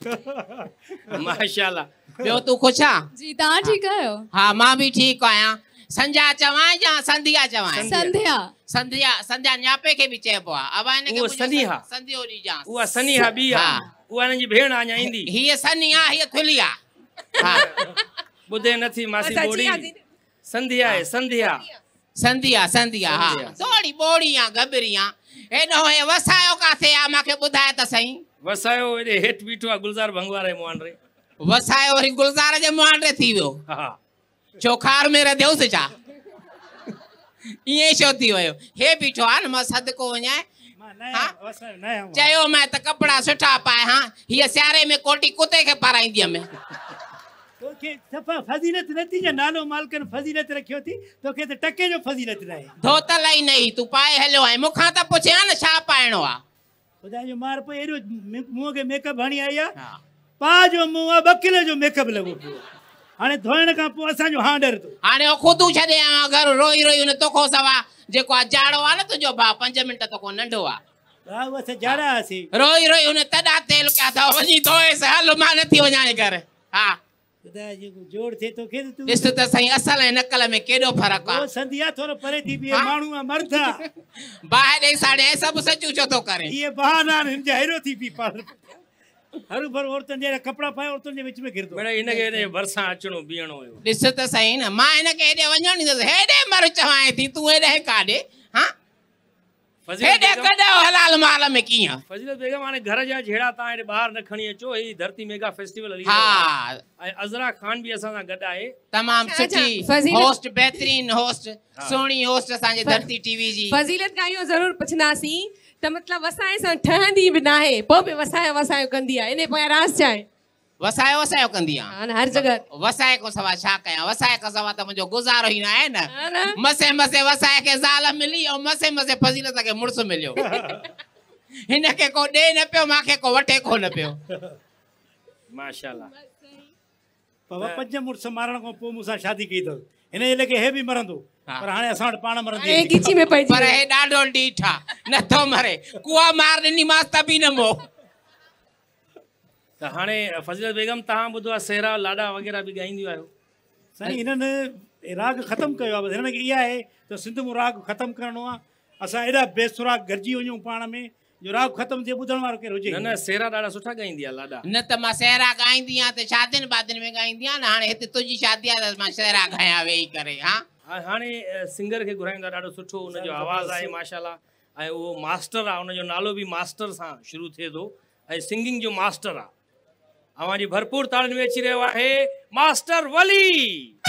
माशाल्लाह। ॿियो तूं ख़ुशि आहे जी तव्हां ठीकु आहियो? हा माँ बि ठीकु आहियाँ। संध्या चवां या संध्या चवां संध्या। संध्या। संध्या न्यापे खे बि चइबो आहे अब उहो मुंहिंजो सनीहा। संध्यो ॾिजांसि। उहा सनीहा ॿी आहे हा। उहा जी भेण आहे अञा ईंदी हीअ सनी आहे हीअ थुली आहे हा ॿुधे नथी मासी ॿोड़ी वियासीं। संध्या आहे संध्या संध्या संध्या हा। थोरी ॿोड़ी आहे गबरी आहे हेॾो हे वसायो काथे आहे मूंखे ॿुधाए त सही वसायो हेॾे हेठि बीठो आहे गुलज़ार भंगवार जे मुआंडरे वसायो वरी गुलज़ार जे मुहांडे थी वियो हा छो खार में रधियोसि छा ईअं छो थी वियो हे बीठो आहे न माँ सदको वञाए माँ हा? चयो मैं त कपिड़ा सुठा पाए हा? हीअ सियारे में कोटी कुते खे पाराईंदी में। तोखे सफ़ा फज़ीलत न थी जो नालो मालकनि फज़ीलत रखियो थी तोखे त टके जो फज़ीलत न आहे धोतल ई नहीं तूं पाए हलियो आहे मूंखां त पुछिया न छा पाइणो आहे ख़ुदा जो मार एॾो मे- मुंहं खे मेकअप हणी आई आहे पा जो मुंहुं आहे ॿ किलो जो मेकअप लॻो पियो। हाणे धोइण खां पोइ असांजो हाँ डर थो हाणे हो ख़ुदि छॾे आयो घर रोई रोई हुन तोखो सवा जेको आहे जाड़ो आहे न तुंहिंजो भाउ पंज मिंट तोखो नंढो आहे हा उहा असां जाड़ा हुआसीं रोई रोई हुन तॾा तेल कया अथव वञी धोएसि हल माँ नथी वञा घर हा ख़ुदा जेको जोड़ थिए तोखे त तूं ॾिस त सही असल ऐं नकल में केॾो फ़र्क़ु आहे संधिया थोरो परे थी बीहे हा? माण्हू आहे मर्द आहे बाहि ॾेई साड़े सभु सचूं छो थो करे इहे बहाना हिन जा हेरो थी बी पाण हरू भरू औरतुनि जहिड़ा कपिड़ा पाए औरतुनि जे विच में घिरंदो भेण हिन जे भरिसां अचिणो बीहणो हुयो ॾिस त सही न माँ हिनखे हेॾे वञणु ॾींदुसि। हेॾे मर चवां थी तूं हेॾे काॾे हा? हेॾे कॾहिं हलाल माल में कीअं? फज़ीलत बेगम हाणे घर जा जहिड़ा तव्हां हेॾे ॿाहिरि न खणी अचो ही धरती मेगा फेस्टिवल हली हा। ऐं अज़रा ख़ान बि असां सां गॾु आहे। तमामु अच्छा, अच्छा, सुठी होस्ट बहितरीन होस्ट सुहिणी होस्ट असांजे धरती टीवी जी। फज़ीलत खां इहो ज़रूरु पुछंदासीं। त मतिलबु वसाए सां ठहंदी बि न आहे पोइ बि वसायो वसायो कंदी आहे। इन पोयां राज़ छा आहे वसायो वसायो कंदी हा न हर जॻह। वसाए खां सवाइ छा कयां? वसाए खां सवाइ त मुंहिंजो गुज़ारो ई न आहे हा न। न मसे मसे वसाए खे ज़ाल मिली ऐं मसे मसे फज़ीलत खे मुड़ुसु मिलियो। हिनखे को ॾे न पियो मूंखे को वठे कोन पियो। माशाल्लाह। बाबा पंज मुड़ुस मारण खां पोइ मूंसां शादी कई अथव। हिन जे लेखे हे बि मरंदो। हा। पर हाणे असां वटि पाण हाणे मरंदी गिची में पइजी पर। हे ॾाढो डीठ आहे नथो मरे। कुआ मार ॾिनीमांसि त बि न मो। त हाणे फज़ीलत बेगम तव्हां ॿुधो आहे सेहरा लाॾा वग़ैरह बि ॻाईंदियूं आहियो। साईं हिननि राग ख़तमु कयो आहे। बसि हिननि खे इहा आहे त सिंध में राग ख़तमु करिणो आहे। असां एॾा बेसुराग गॾिजी वञूं पाण में जो राग ख़तमु थिए ॿुधण वारो केरु हुजे? न न सेहरा ॾाढा सुठा ॻाईंदी आहे लाॾा। न त माँ सहरा ॻाईंदी आहियाँ त शादियुनि वादियुनि में ॻाईंदी आहियाँ। न हाणे हिते तुंहिंजी शादी आहे त माँ सहरा ॻायां वेही करे हा हा- हाणे अ, सिंगर खे घुराईंदा ॾाढो सुठो हुनजो आवाज़ु आहे माशाल्लाह। ऐं उहो मास्टर आहे हुनजो नालो बि मास्टर सां शुरू थिए थो। ऐं सिंगिंग जो मास्टर आहे। भरपूर ताड़ियुनि में अची रहियो आहे मास्टर वली!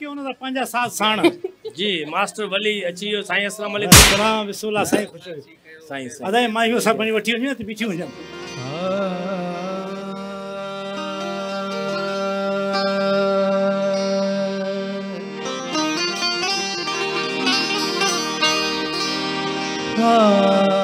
कयो हुन सां पंहिंजा साज़ साण जी मास्टर वली अची वियो साईं अस्सलाम वालेकुम सलाम बिस्मिल्लाह साईं ख़ुशि साईं साईं अदाए मायूं सभु वञी वठी वञनि त बीठी वञनि खुटी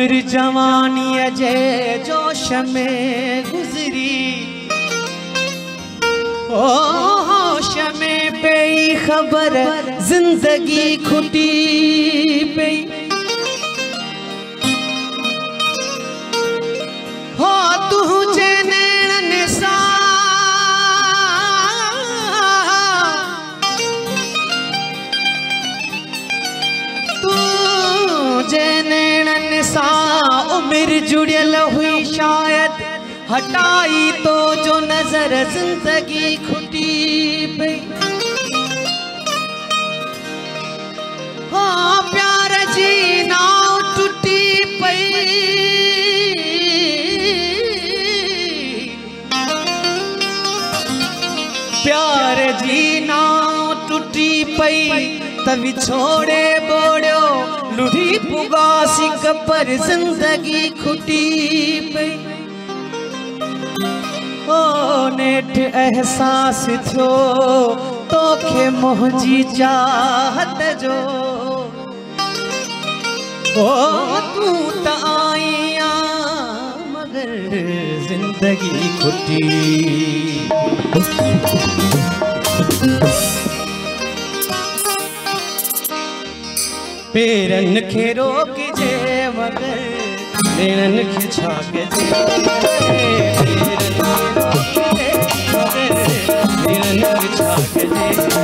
उम्र जवानी जे जोश में गुज़री। ओ होश में पे ख़बर ज़िंदगी खुटी हटाई तो जो नज़र ज़िंदगी खुटी पई हाँ प्यार जी नाव टुटी पई। प्यार जी नाव टुटी पई त विछोड़े बोड़ियो लुढ़ी पुगासी कपर ज़िंदगी खुटी पई। नेठ एहसास थियो, तोखे मुंहिंजी चाहत जो। ओ, तूं त आई आं मगर ज़िंदगी खुटी। पेरनि खे रोकजे, मगर नेणनि खे छा कजे नेणनि खे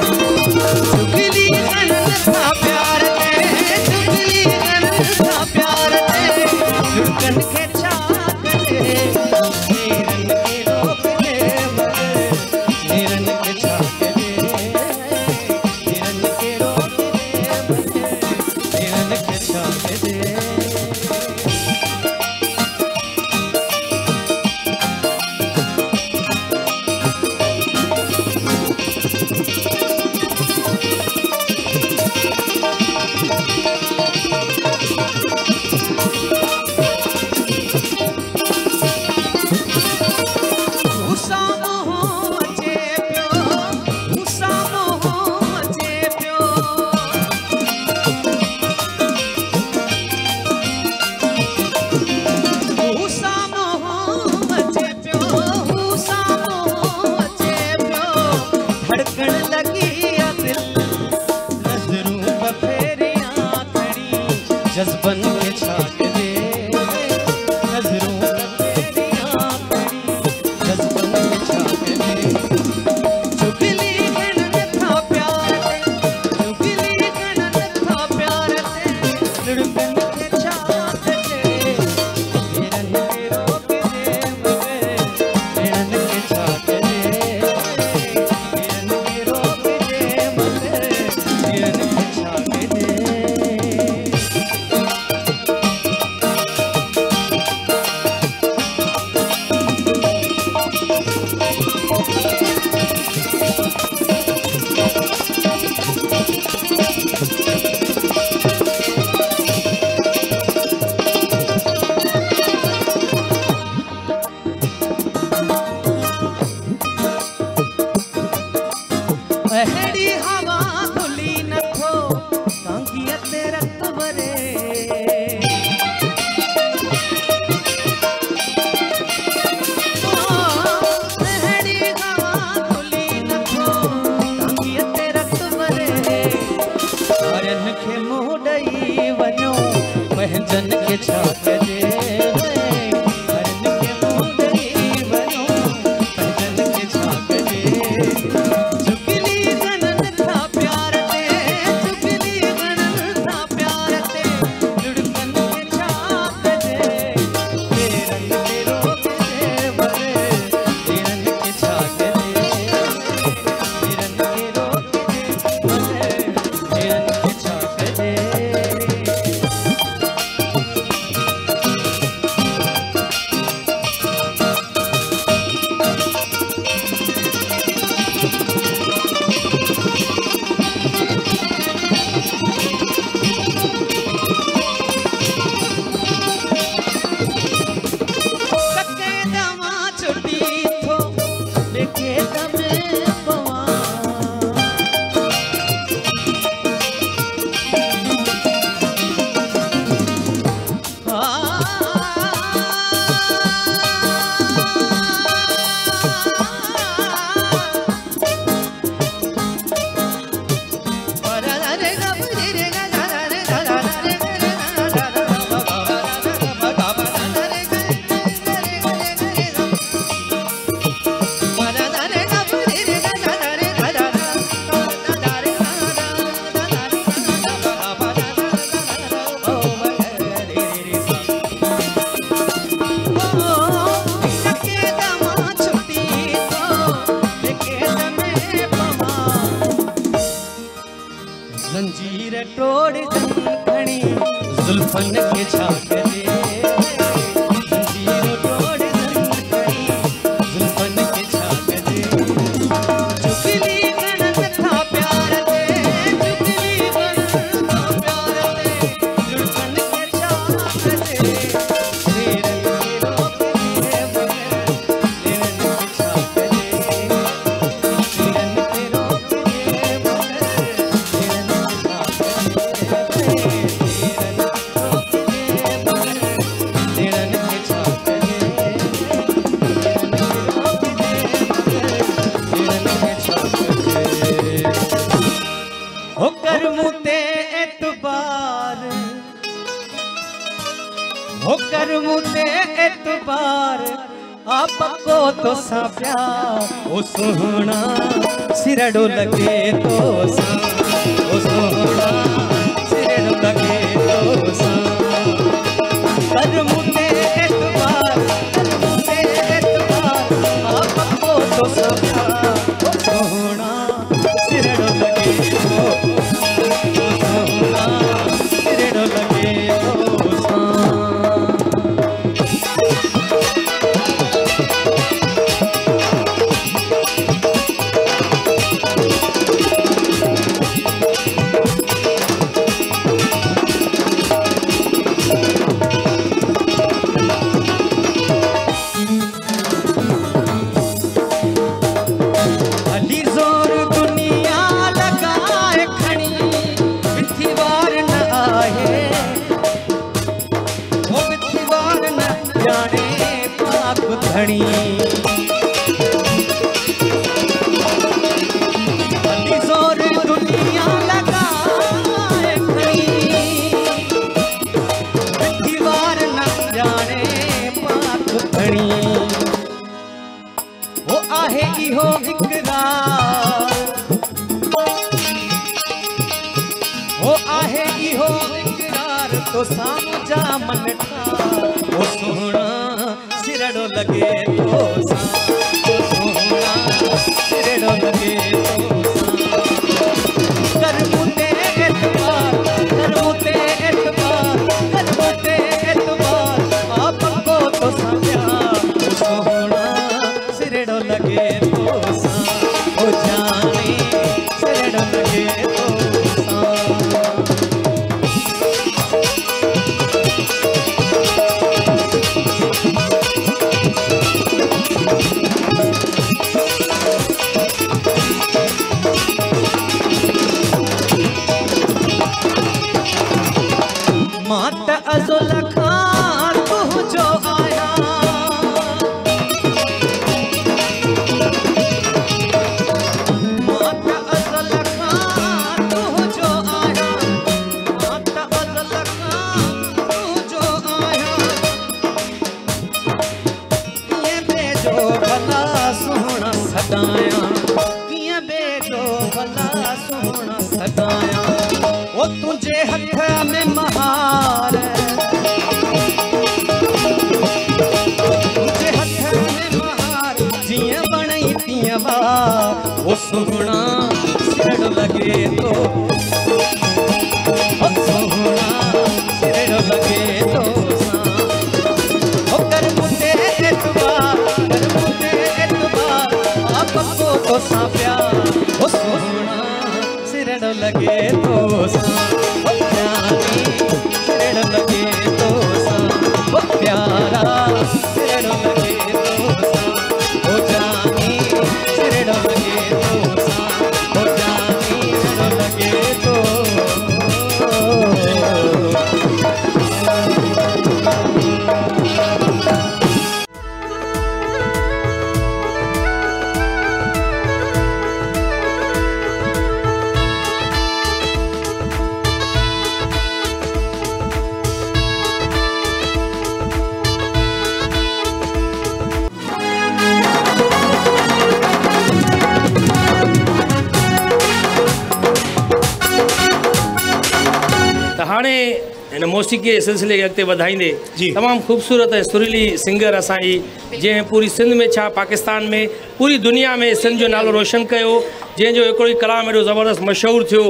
गोष्ठी के सिलसिले अॻिते वधाईंदे तमाम ख़ूबसूरत सुरीली सिंगर असाई जंहिं पूरी सिंध में छा पाकिस्तान में। पूरी दुनिया में सिंध जो नालो रोशन कयो जंहिंजो कलाम एॾो ज़बरदस्तु मशहूरु थियो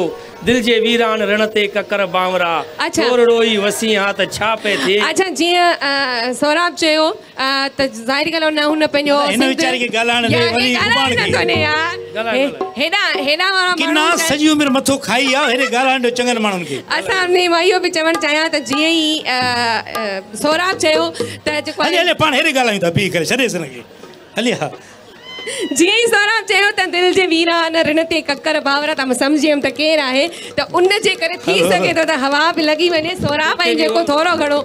दिलि जे वीरान रण ककर बांवरा चोर रोई वसी हा त छा पए अच्छा जी सौराब चयो त ज़ाहिर न हुन किना मथो खाई ने त सौराब चयो त हा। जीअं ई चयो त दिलि जे वीरा न ऋण ते ककर बावरा त माँ सम्झी वियमि त केरु आहे त उन जे करे थी सघे थो त हवा बि लॻी वञे सौराब ऐं जेको थोरो घणो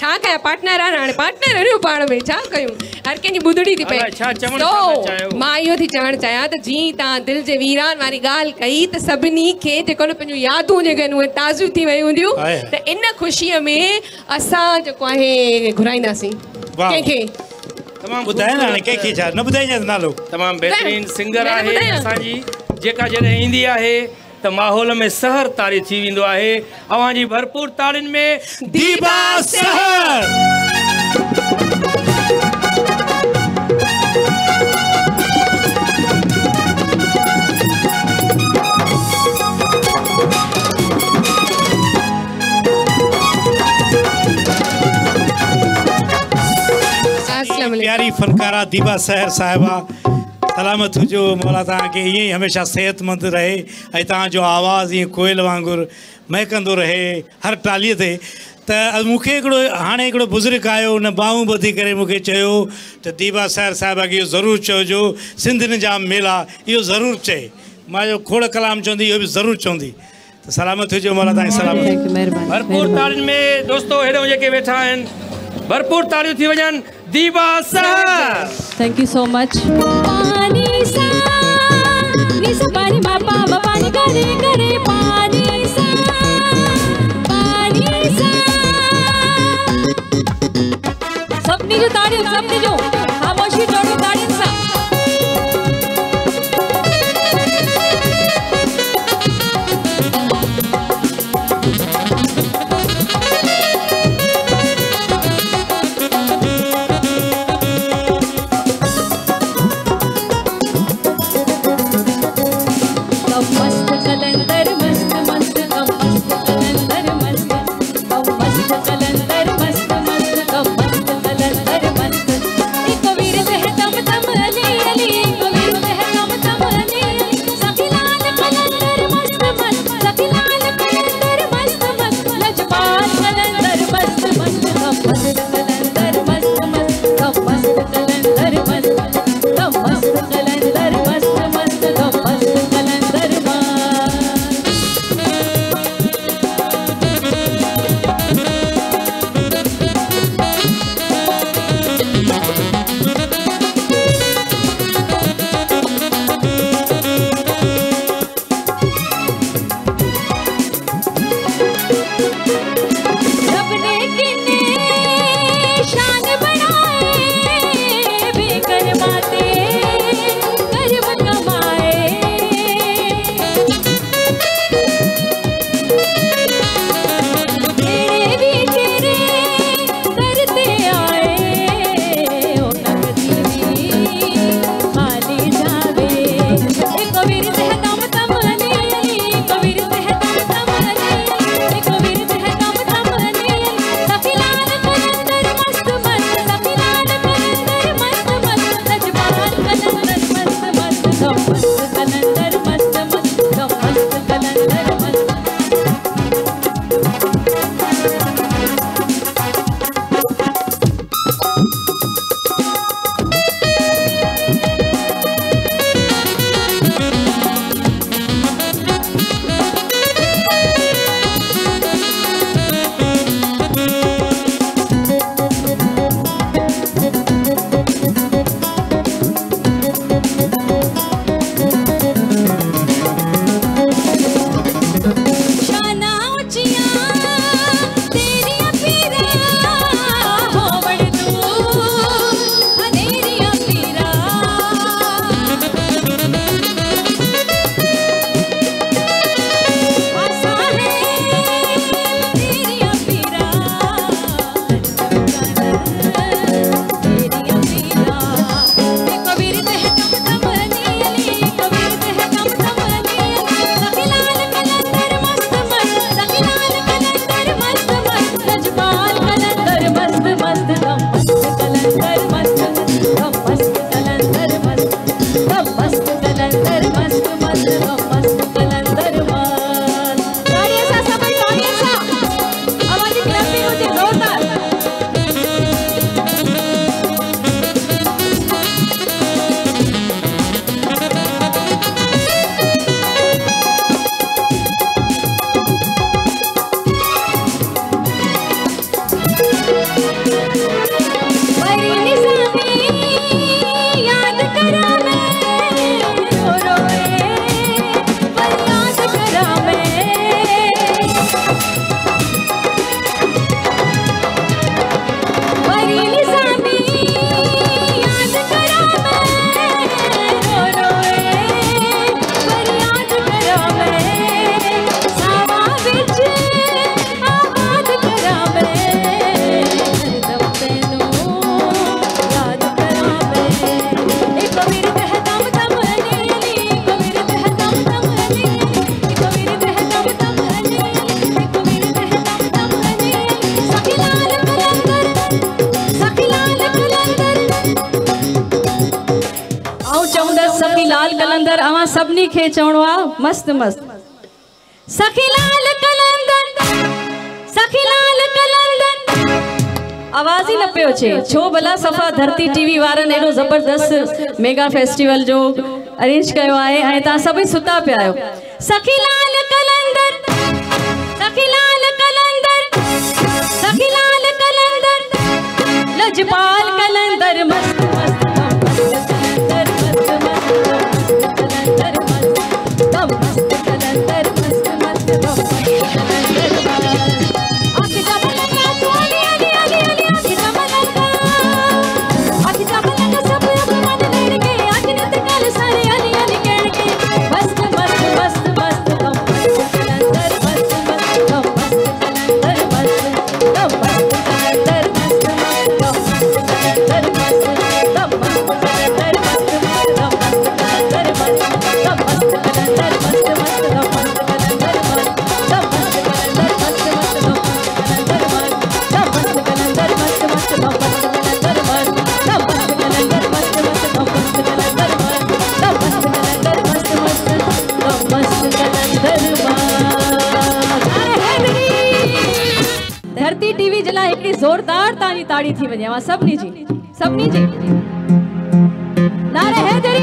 छा कयां पार्टनर आहे हाणे पार्टनर आहियूं पाण में छा कयूं? हर कंहिंजी ॿुधड़ी थी पए था माँ इहो थी चवणु चाहियाँ त जीअं तव्हां दिलि जे वीरान वारी ॻाल्हि कई त सभिनी खे जेको न पंहिंजूं यादूं जेके आहिनि उहे ताज़ियूं थी वियूं हूंदियूं त इन ख़ुशीअ में असां जेको आहे घुराईंदासीं। वाह। कंहिंखे? तमामु ॿुधाए न हाणे कंहिंखे छा? न ॿुधाईंदासीं नालो। तमामु बहितरीनु सिंगर आ है आहे जी असांजी जेका जॾहिं ईंदी आहे त माहौल में सहर तारी थी वेंदो आहे। अव्हांजी भरपूर तालिन में दीबा सहर। प्यारी फनकारा दीबा सहर साहिबा सलामत हुजो मौला तव्हांखे ईअं ई हमेशह सिहतमंद रहे ऐं तव्हांजो आवाज़ु ईअं कोयल वांगुरु महकंदो रहे हर टालीअ ते। त मूंखे हिकिड़ो हाणे हिकिड़ो बुज़ुर्ग आयो हुन बाहूं ॿधी करे मूंखे चयो त दीबा सहर साहिबा खे इहो ज़रूरु चइजो सिंध निज़ाम मेला इहो ज़रूरु चए। माँ जो खोड़ कलाम चवंदी इहो बि ज़रूरु चवंदी। त सलामत हुजो मौला तव्हांखे सलामत। भरपूर ताड़ियुनि में दोस्तो हेॾो जेके वेठा आहिनि भरपूर ताड़ियूं थी वञनि। Deeba sir. Thank you so much पानी सा नी सा पानी मा पा मा पानी करे करे पानी सा पानी सा सपनी जो मस्त मस्त। सखीलाल कलंदन सखीलाल कलंदन। आवाज़ ही न पियो छे छो भला सफ़ा धरती टीवी वारन एरो ज़बरदस्त मेगा फेस्टिवल जो अरेंज कयो आए ऐं ता सभई सुता पे आयो सखीलाल साथी बने वहाँ सब नीचे सब नीचे नारे है जरी।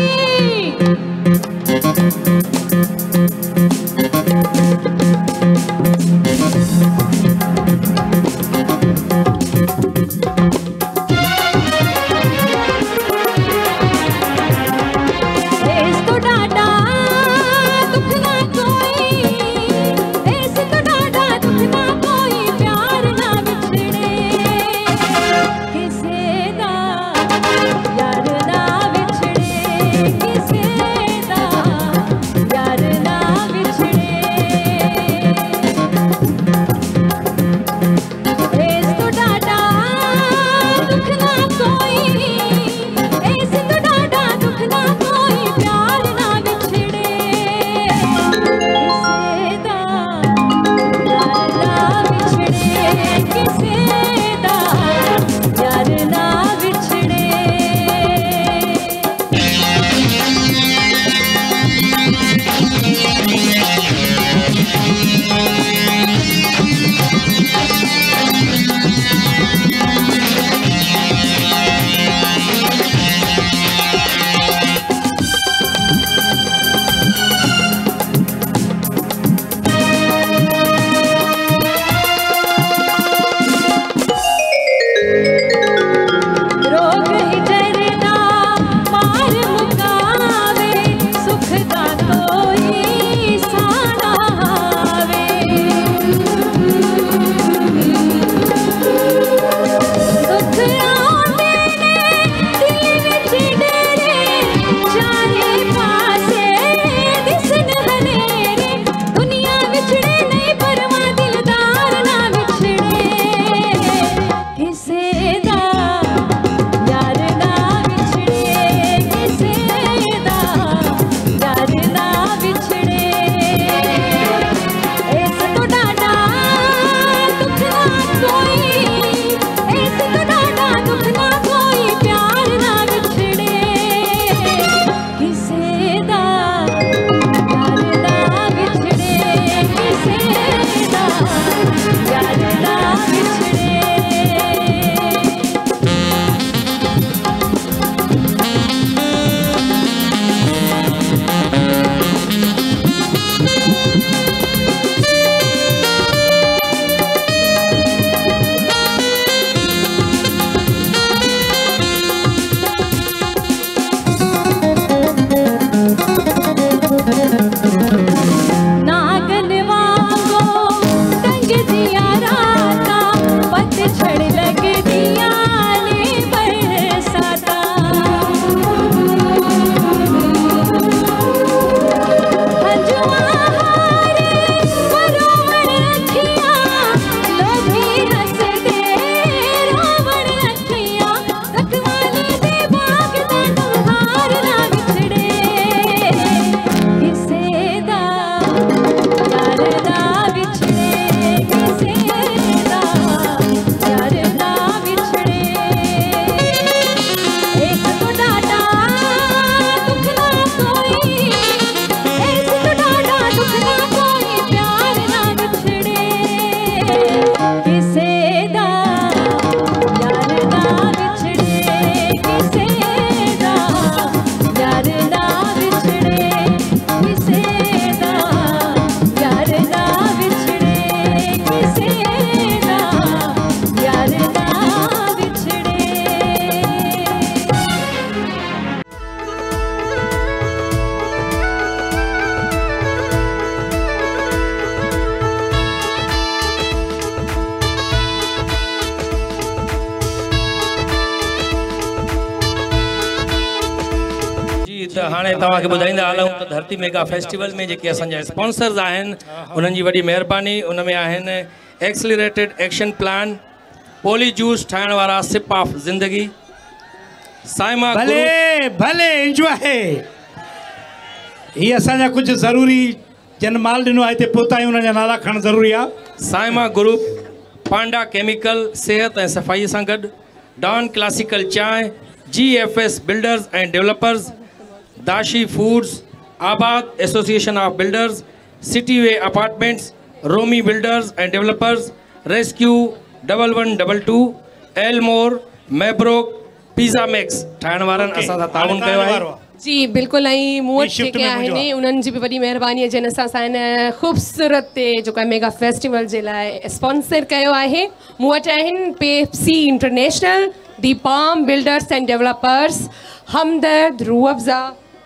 त हाणे तव्हांखे ॿुधाईंदा हलूं त धरती मेगा फेस्टिवल में जेके असांजा स्पॉन्सर्स आहिनि उन्हनि जी वॾी महिरबानी। उन में आहिनि accelerated action plan poly juice ठाहिण वारा सिप ऑफ़ ज़िंदगी साइमा भले भले इंजॉय ही असांजा कुझु ज़रूरी जन माल ॾिनो आहे हिते पहुता आहियूं नाला खणणु ज़रूरी आहे। साइमा ग्रुप पांडा केमिकल सिहत ऐं सफ़ाईअ सां गॾु डॉन क्लासिकल चांहि जी F S builders and developers Dashi foods ABAD association of builders city way apartments Romi builders and developers rescue double one double two Elmore मैब्रोक पिज़्ज़ा मैक्स ठाहिण वारनि असां सां ताउन कयो आहे। जी बिल्कुलु ऐं मूं वटि ही। जेके आहिनि उन्हनि जी बि वॾी महिरबानी आहे जिन असां सां हिन ख़ूबसूरत ते जेको आहे मेगा फेस्टिवल जे लाइ स्पॉन्सर कयो आहे। मूं वटि आहिनि Pepsi international the palm builders and developers Hamdard रू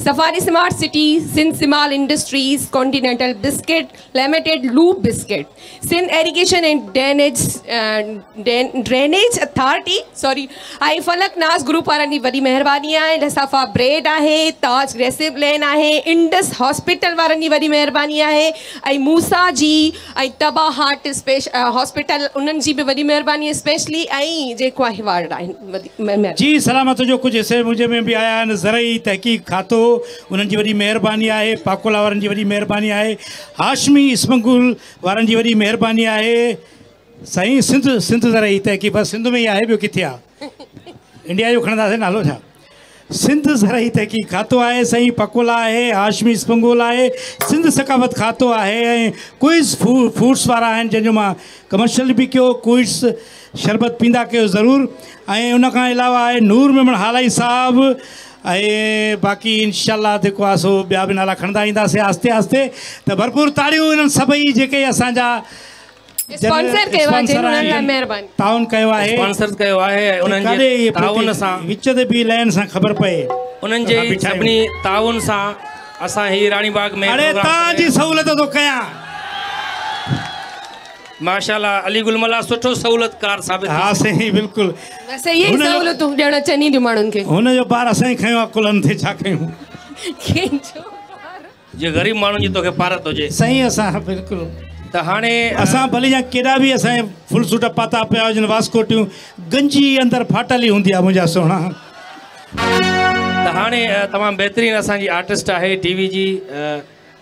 safari smart city Sindh Simal industries continental biscuit limited loop biscuit Sindh irrigation and drainage drainage authority sorry ऐं फलक नाज़ ग्रुप वारनि जी वॾी महिरबानी आहे लसाफा ब्रेड आहे ताज रेसिव लेन आहे इंडस हॉस्पिटल वारनि जी वॾी महिरबानी आहे ऐं मूसा जी ऐं तबा हार्ट स्पेश हॉस्पिटल उन्हनि जी बि वॾी महिरबानी स्पेशली ऐं जेको आहे वार्ड आहिनि जी सलामत जो कुझु हिसे मुंहिंजे में बि आया आहिनि ज़रई तहक़ीक़ खातो उन्हनि जी आहे, पाकोला वारनि जी वॾी महिरबानी हाशमी इस्मंगुल वारनि जी वॾी महिरबानी आहे. सिंध सिंध ज़रई तहक़ीक़ बसि, सिंध में आहे ॿियो किथे आहे इंडिया जो खणंदासीं नालो छा सिंध ज़रई तहक़ीक़ खातो आहे, साईं, पकोला आहे हाशमी इस्मंगुल आहे, सिंध सकाफ़त खातो आहे ऐं क्विज़ फू फूड्स वारा आहिनि कमर्शियल बि कयो क्विज़ शरबत पींदा कयो ज़रूरु. ऐं उन अलावा आहे नूर मेमण हालाई साहबु ऐं बाक़ी इनशाला जेको आहे सो ॿिया बि नाला खणंदा ईंदासीं आस्ते आस्ते त भरपूर ताड़ियूं इन्हनि सभई जेके असांजा ताउन कयो आहे कयो आहे विच ते बि लाइन सां ख़बर पए। उन्हनि जे। सभिनी ताउन सां असां ही रानी बाग में अरे प्रोग्राम तव्हांजी सहूलियत थो कयां। माशाल्लाह अली गुलमला सुठो सहूलियतकार साबित हा साईं बिल्कुलु। वैसे इहे हुन जो- सहूलियतूं चनी थियूं माण्हुनि खे। हुनजो ॿार असां ई खयो आहे कुलनि ते छा कयूं जे ग़रीब माण्हुनि जी तोखे पारत हुजे साईं असां बिल्कुलु। त हाणे असां भले या केॾा बि असांजे फुल सूट पाता पिया हुजनि वास्कोटियूं गंजी अंदरि फाटल ई हूंदी आहे मुंहिंजा सोना त हाणे अ, तमामु बहितरीनु असांजी आर्टिस्ट आहे टीवी जी अ,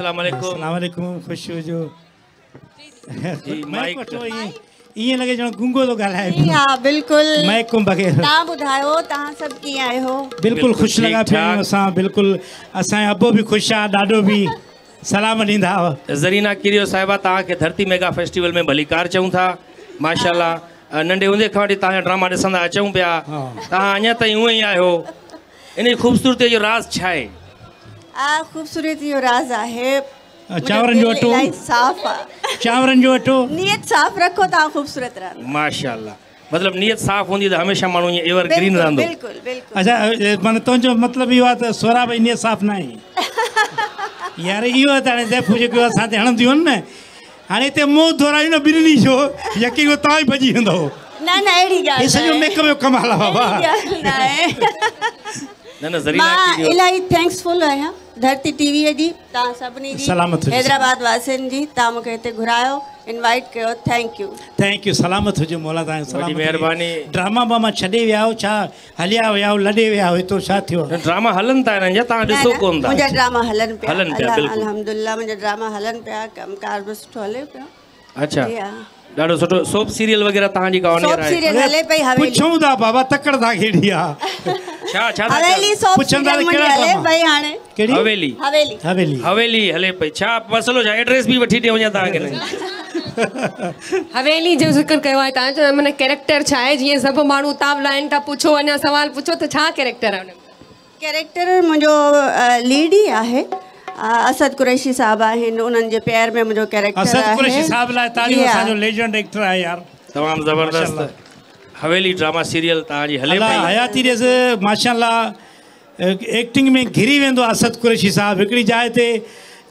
अलैकुम ख़ुशि हुजो ईअं लॻे ॼण गुंगो थो ॻाल्हाए हा। बिल्कुलु। माइक खां बग़ैर तव्हां ॿुधायो तव्हां सभु कीअं आहियो बिल्कुलु ख़ुशि लॻा पिया आहियूं ठीकु-ठाक। असां बिल्कुलु। असांजो अबो बि ख़ुशि आहे ॾाढो बि सलाम ॾींदा हुआ ज़रीना किरियो साहिबा तव्हांखे धरती मेगा फेस्टिवल में भलीकार चऊं था। माशाल्लाह अ, नंढे हूंदे खां वठी तव्हांजा ड्रामा ॾिसंदा अचूं पिया। तव्हां अञा ताईं उअं ई आहियो इन ख़ूबसूरती जो राज़ छा आहे? ख़ूबसूरती जो राज़ आहे. चांवरनि जो अटो साफ़ आहे चांवरनि जो अटो नियत साफ़ रखो तव्हां ख़ूबसूरत रहंदा माशाल्लाह. मतिलबु नियत साफ़ हूंदी त हमेशह माण्हू ईअं एवर ग्रीन रहंदो। बिल्कुलु बिल्कुलु. अच्छा माना तुंहिंजो मतिलबु इहो आहे त सोरा भई ईअं साफ़ न आहे यार इहो आहे त हाणे ज़ैफूं असां ते हणंदियूं आहिनि न हाणे हिते मुंहुं धोरायूं न ॿिन्हिनि जो यकीन कयो तव्हां ई भॼी वेंदो न न अहिड़ी हे ॻाल्हि सॼो मेकअप जो कमाल आहे बाबा। अहिड़ी ॻाल्हि न न न ज़रीना माँ इलाही थैंक्सफुल आहियाँ धरती टीवीअ जी तव्हां सभिनी जी सलामत। हैदराबाद वासियुनि जी तव्हां मूंखे हिते घुरायो इनवाइट कयो थैंक यू थैंक यू सलामत हुजे मौला तव्हां वॾी महिरबानी। ड्रामा बामा छॾे विया छा हलिया विया हो लॾे विया हितो छा थियो ड्रामा हलनि था हिननि जा तव्हां ॾिसो कोन था मुंहिंजा ड्रामा हलनि पिया हलनि पिया, अल्हम्दुलिल्लाह मुंहिंजा ड्रामा हलनि पिया कमकार बि सुठो हले पियो अच्छा जी हा ॾाढो सुठो सोप सीरियल वग़ैरह तव्हांजी का सोप ऑनियर आहे सीरियल हले पई हवेली पुछूं था बाबा तकड़ था केॾी आहे छा छा हवेली सोप सीरियल त मुंहिंजी हले पई हाणे कहिड़ी हवेली हवेली हवेली हवेली हले पई छा मसलो छा एड्रेस बि वठी ॾियो वञा तव्हांखे हवेली जो ज़िक्र कयो आहे तव्हांजो माना कैरेक्टर छा आहे जीअं सभु माण्हू उतावला आहिनि था पुछो अञा सवाल पुछो त छा कैरेक्टर आहे हुन कैरेक्टर मुंहिंजो लीड ई आहे अ, असद कुरैशी साहब आहिनि उन्हनि जे प्यार में मुंहिंजो कैरेक्टर असद कुरैशी साहब लाइ जी हा। असांजो लेजेंड एक्टर आहे यार। तमामु ज़बरदस्त। हवेली ड्रामा सीरियल तव्हांजी हले पई। हयाती ॾिस माशाल्लाह एक्टिंग में घिरी वेंदो आहे असद कुरैशी साहब। हिकिड़ी जाइ ते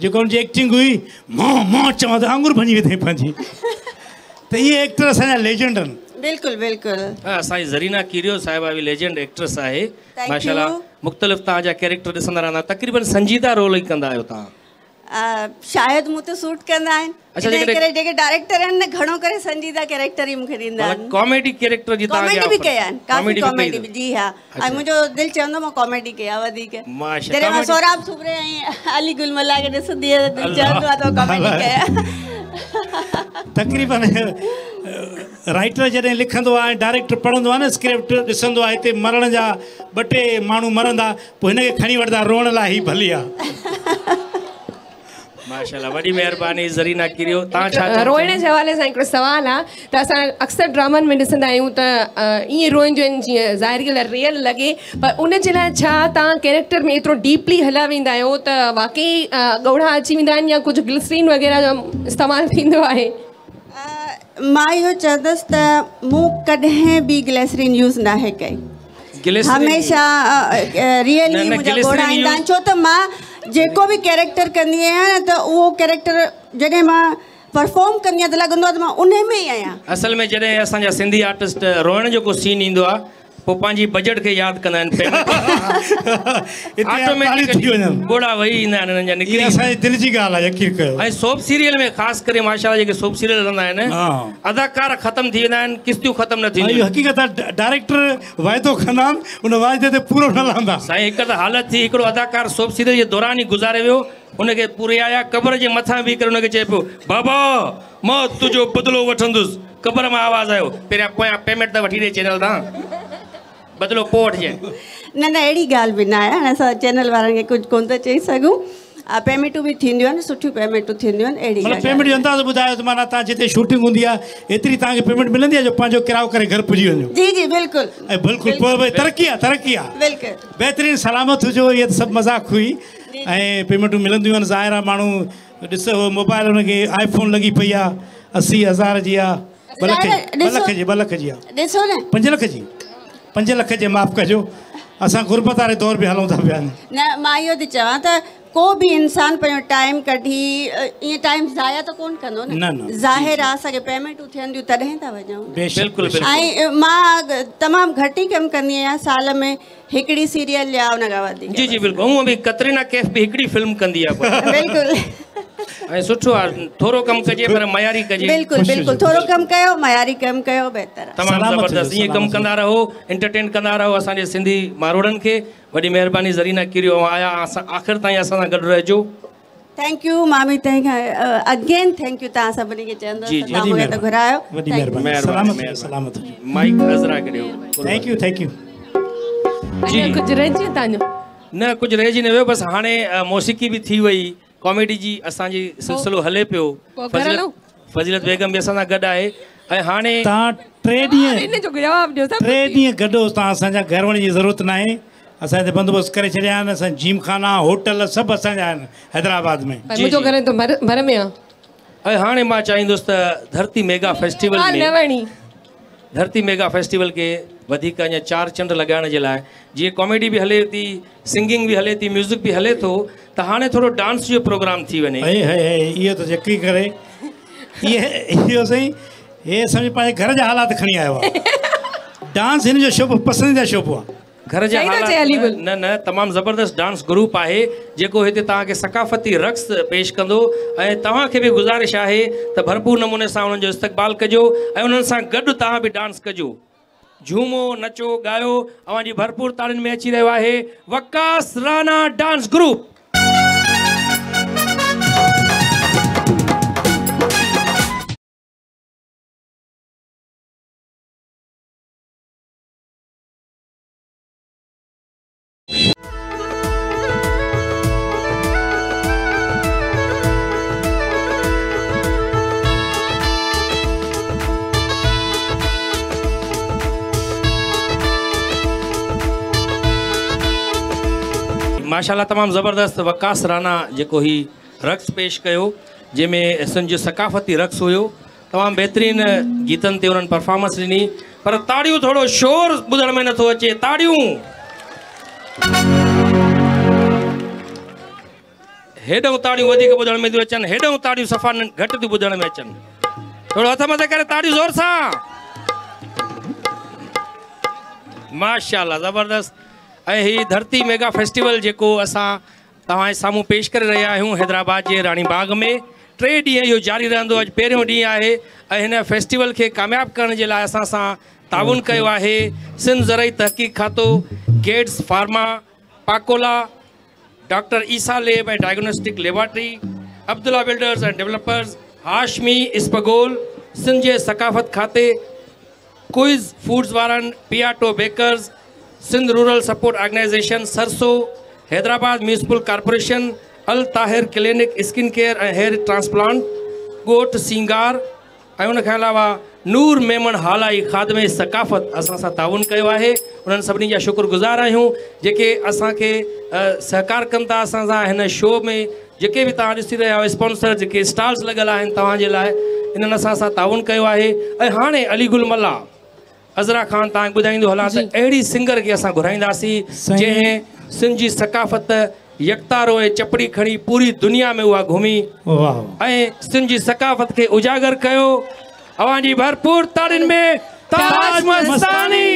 जेको हुनजी एक्टिंग हुई मो मो चवां त आंगुर भञी विधई पंहिंजी। त इहे एक्टर असांजा लेजेंड आहिनि। बिल्कुलु बिल्कुलु। हा, असांजी ज़रीना किरियो साहिबा बि लेजेंड एक्ट्रेस आहे। माशाल्लाह. मुख़्तलिफ़ तव्हांजा कैरेक्टर ॾिसंदा रहंदा तक़रीबन संजीदा रोल ई कंदा आहियो तव्हां। शायदि मूं ते सूट कंदा आहिनि अच्छा, करे जेके डायरेक्टर आहिनि न घणो करे संजीदा कैरेक्टर ई मूंखे ॾींदा आहिनि कॉमेडी कैरेक्टर जी तव्हांखे कॉमेडी बि कया आहिनि काफ़ी कॉमेडी बि जी हा। ऐं मुंहिंजो दिलि चवंदो माँ कॉमेडी कया वधीक जॾहिं माँ सौराब सुबरे ऐं अली गुलमला खे ॾिसंदी आहियाँ दिलि चवंदो आहे त कॉमेडी कया तक़रीबन राइटर जॾहिं लिखंदो आहे ऐं डायरेक्टर पढ़ंदो आहे न स्क्रिप्ट ॾिसंदो आहे हिते मरण जा ॿ टे माण्हू मरंदा पोइ हिनखे खणी वठंदा रोअण लाइ ई भली आहे। माशाल्लाह वॾी महिरबानी ज़रीना किरियो तव्हां छा? रोइण जे हवाले सां हिकिड़ो सुवालु आहे त असां अक्सर ड्रामनि में ॾिसंदा आहियूं त ईअं रोईंदियूं आहिनि जीअं ज़ाहिरी ॻाल्हि रियल लॻे पर उन जे लाइ छा तव्हां कैरेक्टर में एतिरो डीपली हलिया वेंदा आहियो त वाकई ॻोढ़ा अची वेंदा आहिनि या कुझु ग्लिसरीन वग़ैरह जो इस्तेमालु थींदो आहे? माँ इहो चवंदसि त मूं कॾहिं बि ग्लेसरीन यूज़ नाहे कई। Glycerin- हमेशह रियली न, न, मुंहिंजा घोड़ा ईंदा आहिनि। छो त माँ जेको बि कैरेक्टर कंदी आहियाँ त उहो कैरेक्टर जॾहिं माँ परफॉर्म कंदी आहियाँ त माँ ई आहियाँ। असल में जॾहिं असांजा सिंधी आर्टिस्ट रोइण जो को सीन आहे पोइ पंहिंजी बजट खे यादि कंदा आहिनि ॻोड़ा वेही ईंदा आहिनि हिननि जा निकिरी असांजी दिलि जी ॻाल्हि आहे यकीन कयो। ऐं सोप सीरियल में ख़ासि करे माशाल्लाह जेके सोप सीरियल हलंदा आहिनि। अदाकार ख़तम थी वेंदा आहिनि किस्तियूं ख़तम न थींदियूं। हक़ीक़त आहे डायरेक्टर वाइदो कंदा आहिनि उन वाइदे ते पूरो न लहंदा साईं हिकु त हालत थी हिकिड़ो अदाकार सोप सीरियल जे दौरान ई गुज़ारे वियो हुनखे पूरे आया क़बर जे मथां बीह करे हुनखे चए पियो बाबा माँ तुंहिंजो बदिलो वठंदुसि। क़बर माँ आवाज़ु आयो पहिरियाँ पोयां पेमेंट त वठी ॾे चैनल तां। बदिलो पोइ वठिजे न न अहिड़ी ॻाल्हि बि न आहे। हाणे असां चैनल वारनि खे कुझु कोन था चई सघूं। आ, पेमेंटूं बि थींदियूं आहिनि सुठियूं पेमेंटूं थींदियूं आहिनि अहिड़ी मतिलबु पेमेंट जो अंदाज़ ॿुधायो त माना तव्हां जिते शूटिंग हूंदी आहे एतिरी तव्हांखे पेमेंट मिलंदी आहे जो पंहिंजो किरायो करे घर पुॼी वञो। जी जी बिल्कुलु। ऐं बिल्कुलु पोइ भई तरक़ी आहे तरक़ी आहे। बिल्कुलु। बहितरीनु सलामत हुजो इहे त सभु मज़ाक हुई। ऐं पेमेंटूं मिलंदियूं आहिनि। ज़ाहिर आहे माण्हू ॾिसो मोबाइल हुनखे आईफोन लॻी पई आहे असी हज़ार जी आहे जी ॿ लख जी ॿ लख जी आहे। ॾिसो न। पंज लख जी। पंज लख जे माफ़ कजो असां गुरबत वारे दौर बि हलूं था पिया न माँ इहो थी चवां त को बि इंसान पंहिंजो टाइम कढी ईअं टाइम ज़ाया त कोन कंदो न, न न। ज़ाहिर आहे असांखे पेमेंटूं थियनि थियूं तॾहिं था वञूं। ऐं माँ तमामु घटि ई कमु कंदी आहियाँ साल में हिकिड़ी सीरियल या उन वधीक जी। जी बिल्कुलु। हूअं बि कतरीना कैफ बि हिकिड़ी फ़िल्म कंदी आहे। बिल्कुलु। ऐं सुठो आहे थोरो कमु कजे पर मयारी कजे। बिल्कुलु बिल्कुलु। थोरो कमु कयो मयारी कमु कयो बहितर तमामु ज़बरदस्त। ईअं कमु कंदा रहो एंटरटेन कंदा रहो असांजे सिंधी मारोड़नि खे। वॾी महिरबानी ज़रीना किरियो आया आख़िर ताईं असां सां गॾु रहिजो। थैंक यू माँ बि तंहिंखां अगेन थैंक यू तव्हां सभिनी खे चवंदो जी, जी। तव्हां मूंखे त घुरायो। थैंक यू थैंक यू जी। अञा कुझु रहिजी तव्हांजो न कुझु रहिजी न वियो बसि हाणे मौसीक़ी बि थी वई कॉमेडी जी असांजी सिलसिलो हले पियो? फज़ीलत फज़ीलत बेगम बि असां सां गॾु आहे। ऐं हाणे तव्हां टे ॾींहं टे ॾींहं गॾो तव्हां असांजा घर वञण जी ज़रूरत न आहे असां हिते बंदोबस्तु करे छॾिया आहिनि असां होटल सभु असांजा आहिनि हैदराबाद में। मुंहिंजो घर त भर भर में आहे ऐं हाणे माँ चाहींदुसि त धरती मेगा फेस्टिवल में धरती मेगा फेस्टिवल खे वधीक अञा चार चंड लॻाइण जे लाइ। जीअं कॉमेडी बि हले थी सिंगिंग बि हले थी म्यूज़िक बि हले थो त हाणे थोरो डांस जो प्रोग्राम थी वञे। हे हे हे इहो त यकी करे इहे इहो साईं हे सम्झ पंहिंजे घर जा हालात खणी आयो आहे। डांस हिन जो शोभो पसंदीदा शोभो आहे घर जा। न न तमामु ज़बरदस्त डांस ग्रुप आहे जेको हिते तव्हांखे सकाफ़ती रक़्स पेश कंदो। ऐं तव्हांखे बि गुज़ारिश आहे त भरपूर नमूने सां उन्हनि जो इस्तक़बाल कजो ऐं उन्हनि सां गॾु तव्हां बि डांस कजो। झूमो नचो ॻायो अवी भरपूर ताड़ियुनि में अची रो है वकास राना डांस ग्रुप। माशाल्लाह, तमामु ज़बरदस्त वकास राना जेको ही रक़्स पेश कयो जंहिंमें सकाफ़ती रक़्स हुयो, तमामु बहितरीनु गीतनि ते उन्हनि परफॉर्मेंस ॾिनी। पर ताड़ियूं थोरो शोर ॿुधण में नथो अचे, ताड़ियूं। हेॾऊं ताड़ियूं वधीक में थियूं अचनि हेॾऊं ताड़ियूं सफ़ा घटि थियूं ॿुधण में अचनि। हथ मथे करे ज़ोर सां। माशाल्लाह, ज़बरदस्त। ऐं धरती मेगा फेस्टिवल जेको असां तव्हां जे पेश करे रहिया आहियूं हैदराबाद जे रानी बाग में। टे ॾींहं इहो जारी रहंदो, अॼु पहिरियों ॾींहुं आहे। फेस्टिवल खे कामयाबु जे सां ताउन सिंध ज़रई तहक़ीक़ खातो, Gates pharma, Pakola, doctor Isa lab and diagnostic laboratory, Abdullah builders and developers, Hashmi Ispaghol, Sindh जे सकाफ़त खाते, क्विज़ फूड्स वारनि, पियाटो bakers Sindh rural support organization सरसो, Hyderabad municipal corporation, Al Tahir clinic skin care ऐं हेयर ट्रांसप्लांट ॻोठ सिंगार अलावा नूर मेमन हालाई खादमे सकाफ़त असां सां ताउन कयो आहे। उन्हनि सभिनी जा शुक्रगुज़ार आहियूं। जेके असांखे सहकार कनि था शो में, जेके बि तव्हां ॾिसी स्पॉन्सर जेके स्टॉल्स लॻियल आहिनि तव्हांजे लाइ कयो ऐं हाणे अली गुल मल्ला अज़रा ख़ान तव्हांखे ॿुधाईंदो हलां त अहिड़ी सिंगर खे असां घुराईंदासीं जंहिं सिंध सकाफ़त यकतारो ऐं चपड़ी खणी पूरी दुनिया में उहा घुमी। ऐं सिंध सकाफ़त खे उजागर कयो। अवां जी भरपूर ताड़ियुनि में ताज मस्तानी।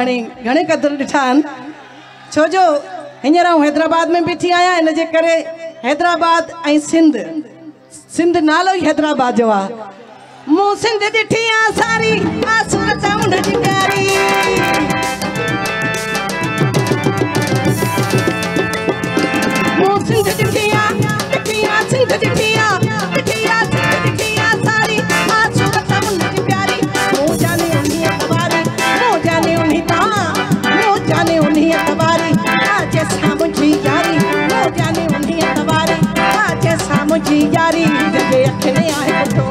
घणे घणे कदर ॾिठा आहिनि। छो जो हींअर आऊँ हैदराबाद में बीठी आहियाँ, इन जे करे हैदराबाद ऐं सिंध सिंध नालो ई हैदराबाद जो आहे। मूं सिंध ॾिठी आहे सारी सिंध ॾिठी आहे ॾिठी आहे, सिंध ॾिठी आहे। जी यारी जॻहि अखिणे आहे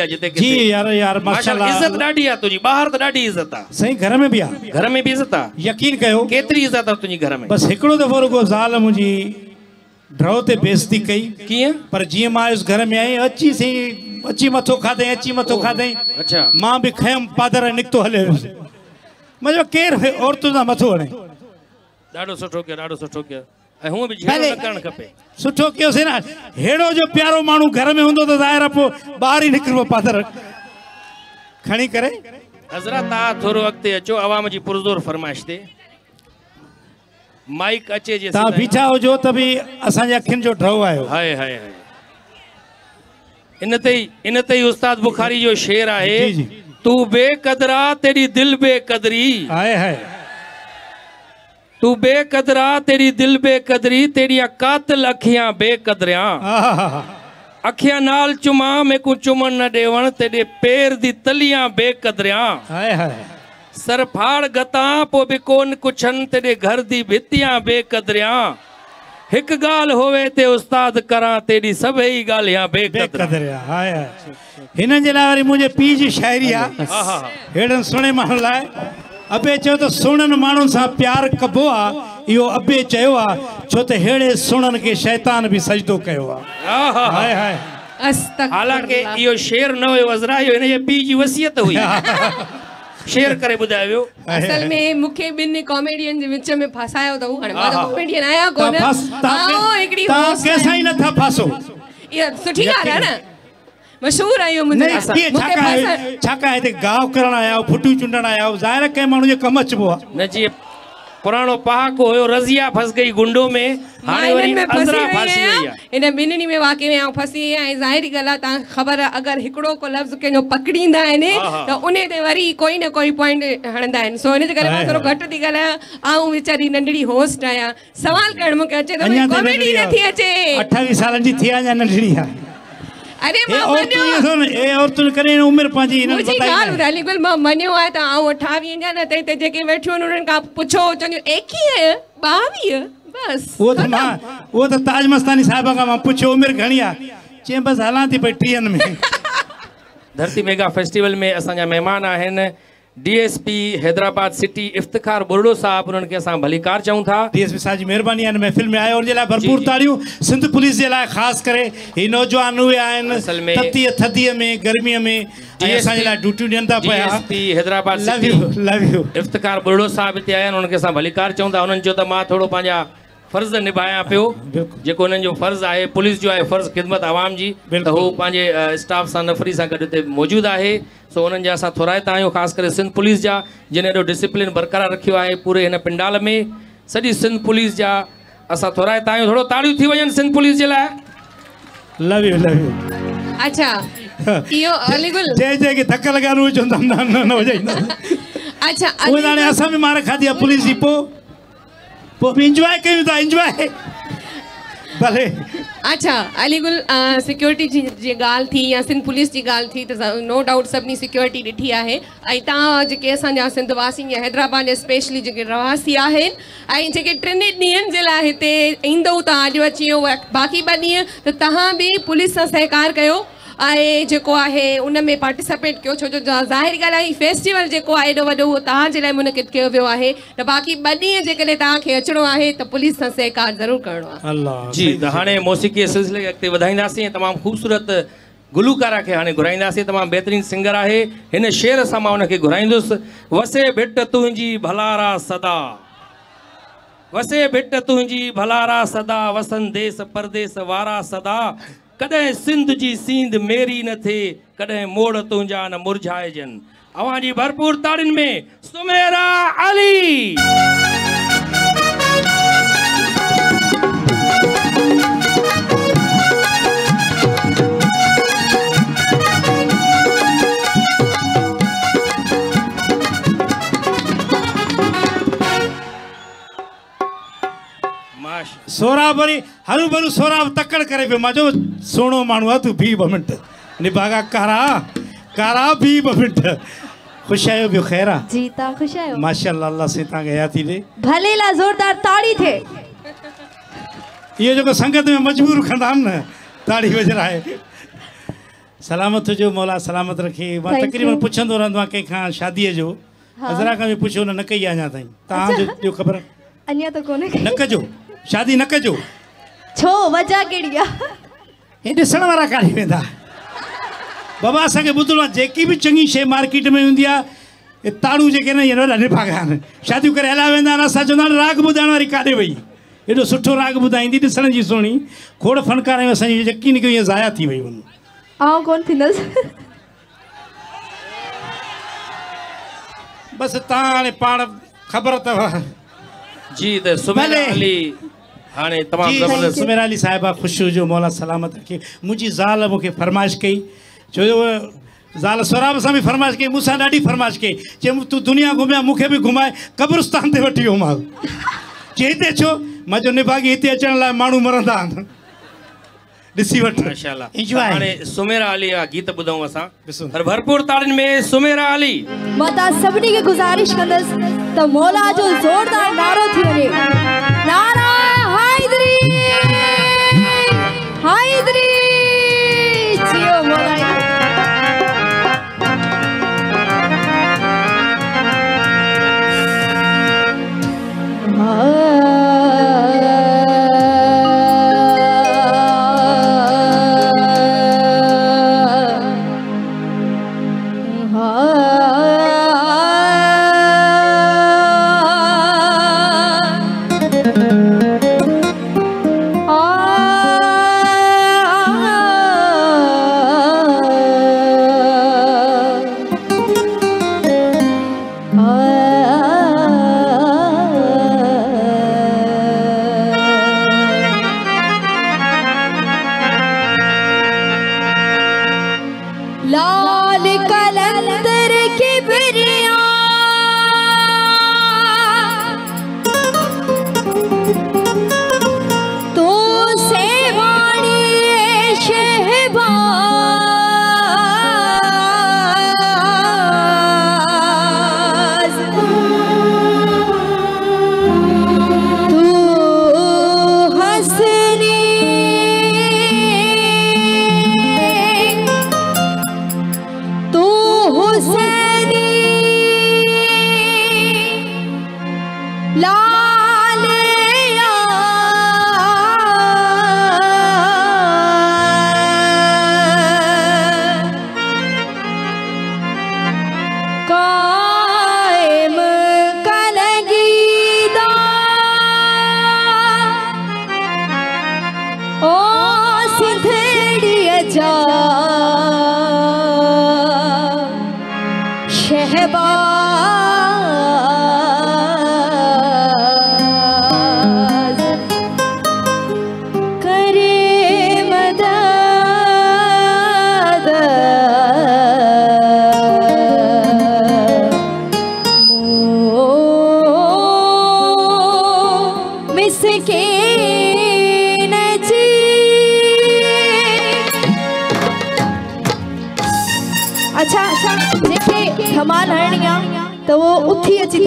पई जिते जी यार यार माशाल्लाह। इज़त ॾाढी आहे तुंहिंजी ॿाहिरि त ॾाढी इज़त आहे सही घर में बि आहे घर में बि इज़त आहे यकीन कयो केतिरी इज़त आहे तुंहिंजी घर में? बस हिकिड़ो दफ़ो रुगो ज़ाल मुंहिंजी ड्रव ते बेइज़ती कई। कीअं पर जीअं माँ इस घर में आई अची सही अची मथो खाधई अची मथो खाधई अच्छा। माँ बि खयमि पादर निकितो हले। वियुसि माँ चयो केरु औरतुनि सां मथो हणे। ॾाढो सुठो कयो ॾाढो सुठो कयो। ऐं हूअं बि करणु खपे। सुठो कयोसीं न। हेड़ो जो प्यारो माण्हू घर में हूंदो त ज़ाहिर आहे पोइ ॿाहिरि ई निकिरिबो पादर। खणी करे। हज़रत तव्हां थोरो अॻिते अचो आवाम जी पुरज़ोर फरमाइश ते। माइक अचे जे तव्हां बीठा हुजो त बि असांजे अखियुनि जो ड्रव आयो। हाय हाय हाय। इन ते ई इन ते ई उस्ताद बुखारी जो शेर आहे। तू बेकदरा तेरी दिल बेकदरी। हाय हाय। तू बेकदरा तेरी दिल बेकदरी तेरियाँ कातिल अखियाँ बेकदरियाँ। अखियाँ नाल चुमा मेकू चुमन न ॾेवण तेॾे पेर दी तलियाँ बेकदरियाँ। सर फाड़ गतां पोइ बि कोन कुछन तेॾे घर दी भितियाँ बेकदरियाँ। हिकु ॻाल्हि होवे ते उस्ताद करां तेॾी सभई ॻाल्हियाँ बेकदरियाँ। हाय हाय। हिननि जे लाइ वरी मुंहिंजे पीउ जी शाइरी आहे। हा हा हेड़नि लाइ। अबे चयो त सुहिणनि माण्हुनि सां प्यार कबो आहे इहो अबे चयो आहे छो त हेड़े सुहिणनि खे शैतान बि सजदो कयो आहे। हा हा हा हाय हाय। अस्तगफिरुल्लाह। हालाँकि इहो शेर न हुयो अज़रा इहो हिन जे पीउ जी वसियत हुई। शेर करे ॿुधायो असल में मूंखे ॿिनि कॉमेडियन जे विच में फसायो अथऊं हाणे माँ त हा, हा। कॉमेडियन आहियाँ कोन तव्हां के- हिकिड़ी तव्हां कंहिंसां ई नथा फासो। इहा सुठी ॻाल्हि आहे न। मशहूर आहियूं न मुंहिंजे मूंखे छाकाणि पसंदि- छाकाणि हिते गाहु करण आया आहियो फुटियूं चुंडण आया आहियो ज़ाहिर कंहिं माण्हू जे कमु अचिबो आहे न जीअं पुराणो पहाको हुयो रज़िया फस गई गुंडो में माँ हाणे वरी में अंदरां फासी वई आहे इन ॿिन्हिनि में वाक़ई में आउं फसी आहियाँ। ऐं ज़ाहिरी ॻाल्हि आहे तव्हां ख़बर आहे अगरि हिकिड़ो को लफ़्ज़ कंहिंजो पकड़ींदा आहिनि हा, हा। त उन ते वरी कोई न कोई पॉइंट हणंदा आहिनि। सो इन जे करे माँ थोरो। घटि थी ॻाल्हायां। आऊँ वीचारी नंढड़ी होस्ट आहियाँ। सवाल करणु मूंखे अचे थो अञा कॉमेडी नथी अचे। अठावीह सालनि जी थी आहे अञा नंढड़ी आहे। अरे माँ मन्यो। ए इहो थो न, करे उमिरि पाजी इन बताई मुझे गाल ॿुधाए अलीगुल माँ मन्यो आ त आउं अठावीह जा न त हिते जेके वेठियूं उन्हनि खां पुछो चवंदियूं एकवीह ॿावीह? बस। वो त माँ वो त ताज मस्तानी साहब खां माँ पुछियो उमिरि घणी चई बसि हलां थी पई में। धरती मेगा फेस्टिवल में असांजा महिमान आहिनि डीएसपी हैदराबाद सिटी इफ़्तिखार बुरड़ो साहब उन्हनि खे असां भलीकार चऊं था। डीएसपी साहब जी महिरबानी आहे महफ़िल में आयो लाइ भरपूर जी। ताड़ियूं सिंध पुलिस जे लाइ ख़ासि करे। ही नौजवान उहे आहिनि ततीअ थधीअ में गर्मीअ में असांजे लाइ ड्यूटियूं ॾियनि था पिया। Hyderabad love city. You love you Iftikhar Burdo साहब हिते आया आहिनि उन्हनि खे असां भलीकार चऊं था। उन्हनि चयो त माँ थोरो पंहिंजा फ़र्ज़ निभायां पियो। जेको हुननि जो फ़र्ज़ु आहे पुलिस जो आहे फ़र्ज़ु ख़िदमत आवाम जी त। हू पंहिंजे स्टाफ सां नफ़री सां गॾु हिते मौजूदु आहे। सो उन्हनि जा असां थोराइता आहियूं ख़ासि करे सिंध पुलिस जा जिन एॾो डिसिप्लिन बरक़रार रखियो आहे पूरे हिन पिंडाल में। सॼी सिंध पुलिस जा असां थोराइता आहियूं। थोरो ताड़ियूं थी वञनि सिंध पुलिस जे लाइ। लव यू लव यू अच्छा इहो अलीगुल जंहिं जंहिंखे धक लॻाइणो चवंदा न न अच्छा हाणे असां बि मार खाधी आहे पुलिस जी पोइ इंजॉय कयूं था इंजॉय भले। अच्छा अलीगुल सिक्योरिटी जी जी ॻाल्हि थी या सिंध पुलिस जी ॻाल्हि थी त नो डाउट सभिनी सिक्योरिटी ॾिठी आहे। ऐं तव्हां जेके असांजा सिंध वासी या हैदराबाद जा स्पेशली जेके रवासी आहिनि ऐं जेके टिनि ॾींहंनि जे लाइ हिते ईंदव तव्हां अॼु अची वियो बाक़ी ॿ ॾींहं त तव्हां बि पुलिस सां सहकार कयो। ऐं जेको आहे उन में पार्टिसिपेट कयो छो जो जा- ज़ाहिरी ॻाल्हि आहे फेस्टिवल जेको आहे एॾो वॾो उहो तव्हांजे लाइ मुनक़िद कयो वियो आहे। त बाक़ी ॿ ॾींहं जेकॾहिं तव्हांखे अचिणो आहे त पुलिस सां सहकार ज़रूरु करिणो आहे। जी त हाणे मौसीक़ी सिलसिले खे अॻिते वधाईंदासीं ऐं तमामु ख़ूबसूरत गुलूकारा खे हाणे घुराईंदासीं तमामु बहितरीनु सिंगर आहे। हिन शेर सां माँ हुनखे घुराईंदुसि। वसे भिट तुंहिंजी भलारा सदा। वसे भिट तुंहिंजी भलारा सदा वसन देस परदेस वारा सदा। कॾहिं सिंध जी सींद मेरी न थे, कॾहिं मोड़ तुझा न मुरझाइजनि। अवी भरपूर ताड़ियुनि में सुमेरा अली। माश सोरा वरी हरू भरू सोरा तकड़ करे पियो माँ चयो सुहिणो माण्हू आहे तूं बीह ॿ मिंट। निभागा कारा कारा बीह ॿ मिंट। ख़ुशि आहियो ॿियो ख़ैर। आहे जी तव्हां ख़ुशि आहियो माशा अल्लाह से तव्हांखे हयाती ॾे भले ला ज़ोरदार ताड़ी थे। इहो जेको संगत में मजबूर कंदा आहिनि न ताड़ी वजराए सलामत हुजो मौला सलामत रखे। माँ तक़रीबन पुछंदो रहंदो आहियाँ कंहिंखां शादीअ जो। हज़रा खां बि पुछियो न न कई आहे अञा ताईं। तव्हांजो ॿियो ख़बर। अञा त कोन्हे न कजो। शादी न कजो। छो वजह कहिड़ी आहे हे ॾिसण वारा काॾे वेंदा। बाबा असांखे ॿुधणो आहे जेकी बि चङी शइ मार्केट में हूंदी आहे ताड़ू जेके न वॾा निभागा आहिनि। शादियूं करे हलिया वेंदा आहिनि असां चवंदा राग ॿुधाइण वारी काॾे वई? हेॾो सुठो राग ॿुधाईंदी ॾिसण जी सुहिणी। खोड़ फनकार आहियूं असांजी यकीन कयो ईअं ज़ाया थी वई वञू। आउं कोन थींदसि। बसि तव्हां हाणे पाण ख़बर अथव। जी त सुमेरा अली हाणे तमामु ज़बरदस्त। सुमेरा अली साहिबा ख़ुशि हुजो मौला सलामत रखे मुंहिंजी ज़ाल मूंखे फरमाइश कई। छो जो ज़ाल सोराब सां बि फरमाइश कई मूंसां ॾाढी फरमाइश कई चई तूं दुनिया घुमिया मूंखे बि घुमाए क़ब्रस्तान ते वठी वियो माँ चई हिते छो माँ चयो निभागी हिते अचण लाइ माण्हू मरंदा आहिनि। ॾिसी वठि। माशाल्लाह। त इंजॉय हाणे सुमेरा अली जा गीत ॿुधऊं असां। पर भरपूर ताड़ियुनि में सुमेरा अली। माँ तव्हां सभिनी खे गुज़ारिश कंदसि त मौला जो ज़ोरदार नारो थी वञे। नारा हैदरी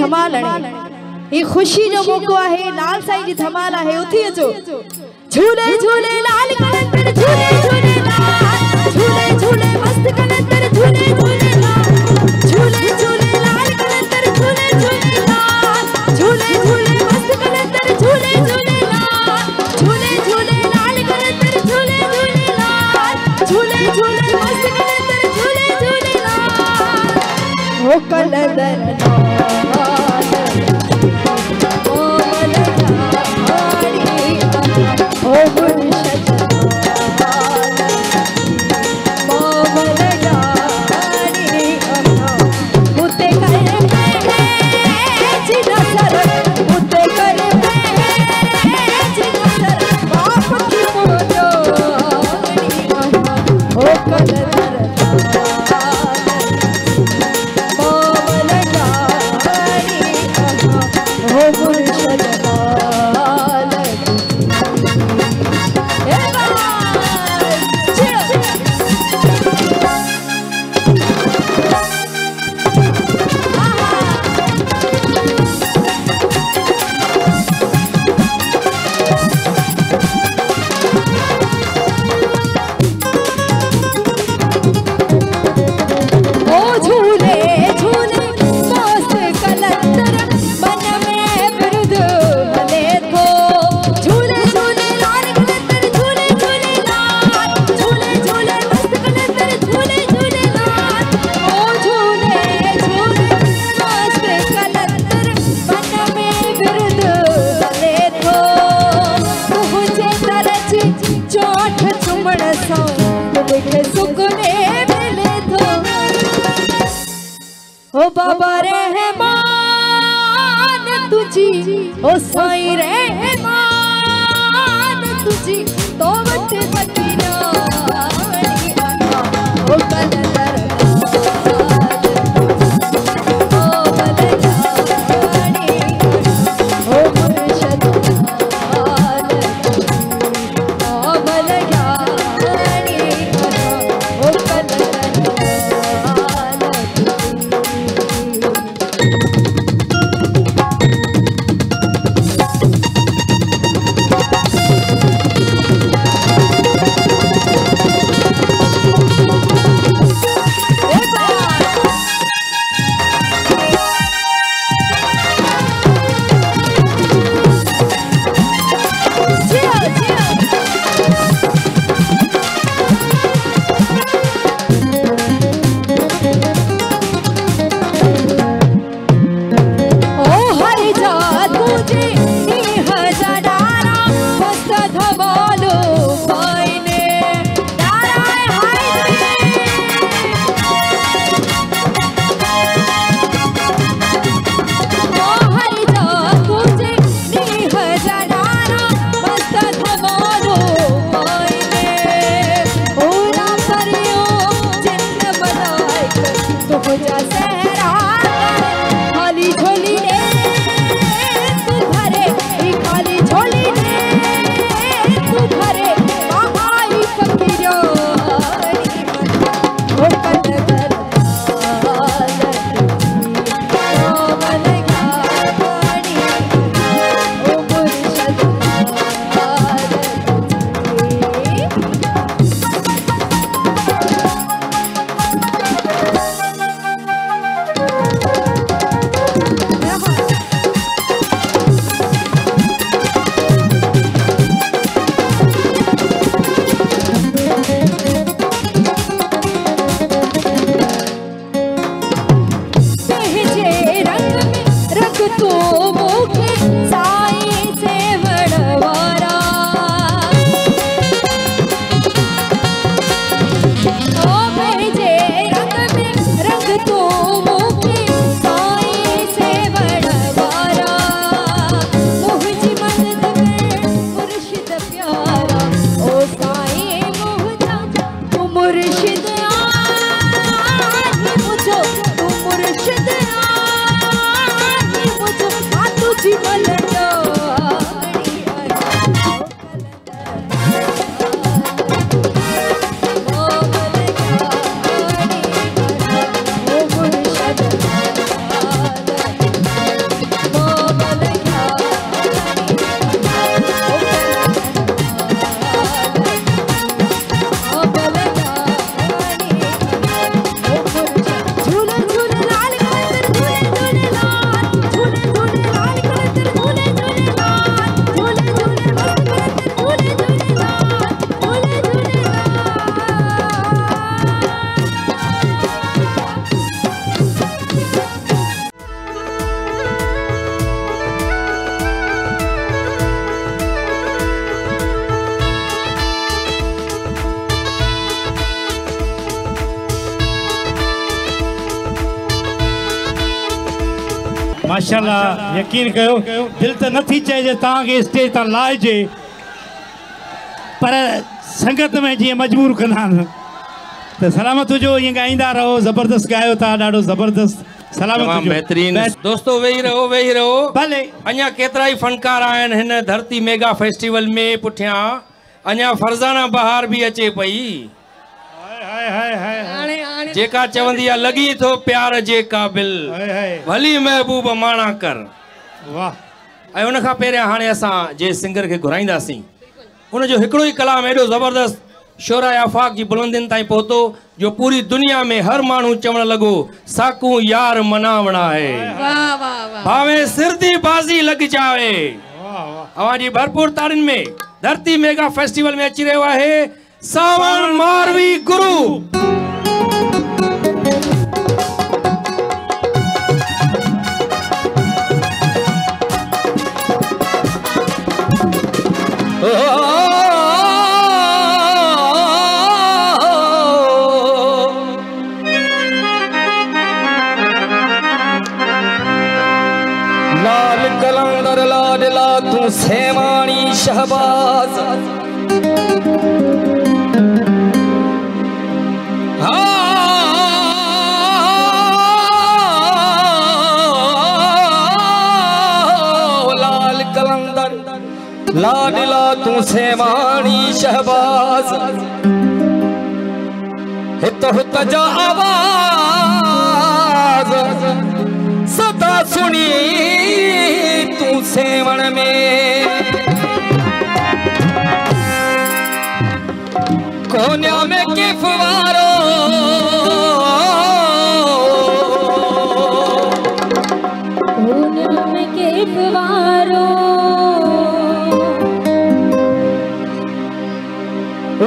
धमाल आहे. ही ख़ुशी जो मौक़ो आहे, लाल साईं जी धमाल आहे उथी अचो झूले झूले ಕಲದನ माशाल्लाह यकीन कयो दिलि त नथी चइजे तव्हांखे स्टेज तां लाहिजे पर संगत में जीअं मजबूर कंदा आहिनि त सलामत हुजो ईअं ॻाईंदा रहो ज़बरदस्त ॻायो था ॾाढो ज़बरदस्त सलामत हुजो। बहितरीन। बस, वेही रहो वेही रहो। भले। अञा केतिरा ई फनकार आहिनि हिन धरती मेगा फेस्टिवल में पुठियाँ। अञा फरज़ाना बहार बि अचे पई। हाय हाय हाय हाणे जेका चवंदी आहे लॻी थो प्यार जे क़ाबिल। हाय हाय। भली महबूब माणा कर। वाह। ऐं उनखां पहिरियाँ हाणे असां जे सिंगर खे घुराईंदासीं। उनजो हिकिड़ो ई कलाम एॾो ज़बरदस्त शोरा आफ़ाक़ जी बुलंदियुनि ताईं पहुतो जो पूरी दुनिया में हर माण्हू चवणु लॻो साकू यार मनावणा आहे। वाह वाह वाह भावे सिरदी बाज़ी लॻ जावे। वाह वाह। अवांजी भरपूर तारीन में धरती मेगा फेस्टिवल में अची रहियो आहे सावण मारवी गुरु। लाल कलंदर लाडला तू सेवाणी शहबाज। लाल लाडला तू सेवाणी शहबाज। हित, हुत जा आवाज़। सदा सुनी तू सेवण में। कोन्या में किफवारो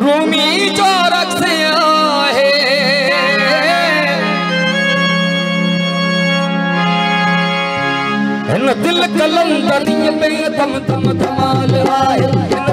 रूमी चौरक से आए। हिन दिल कलंदरीअ पे दम दम धमाल आहे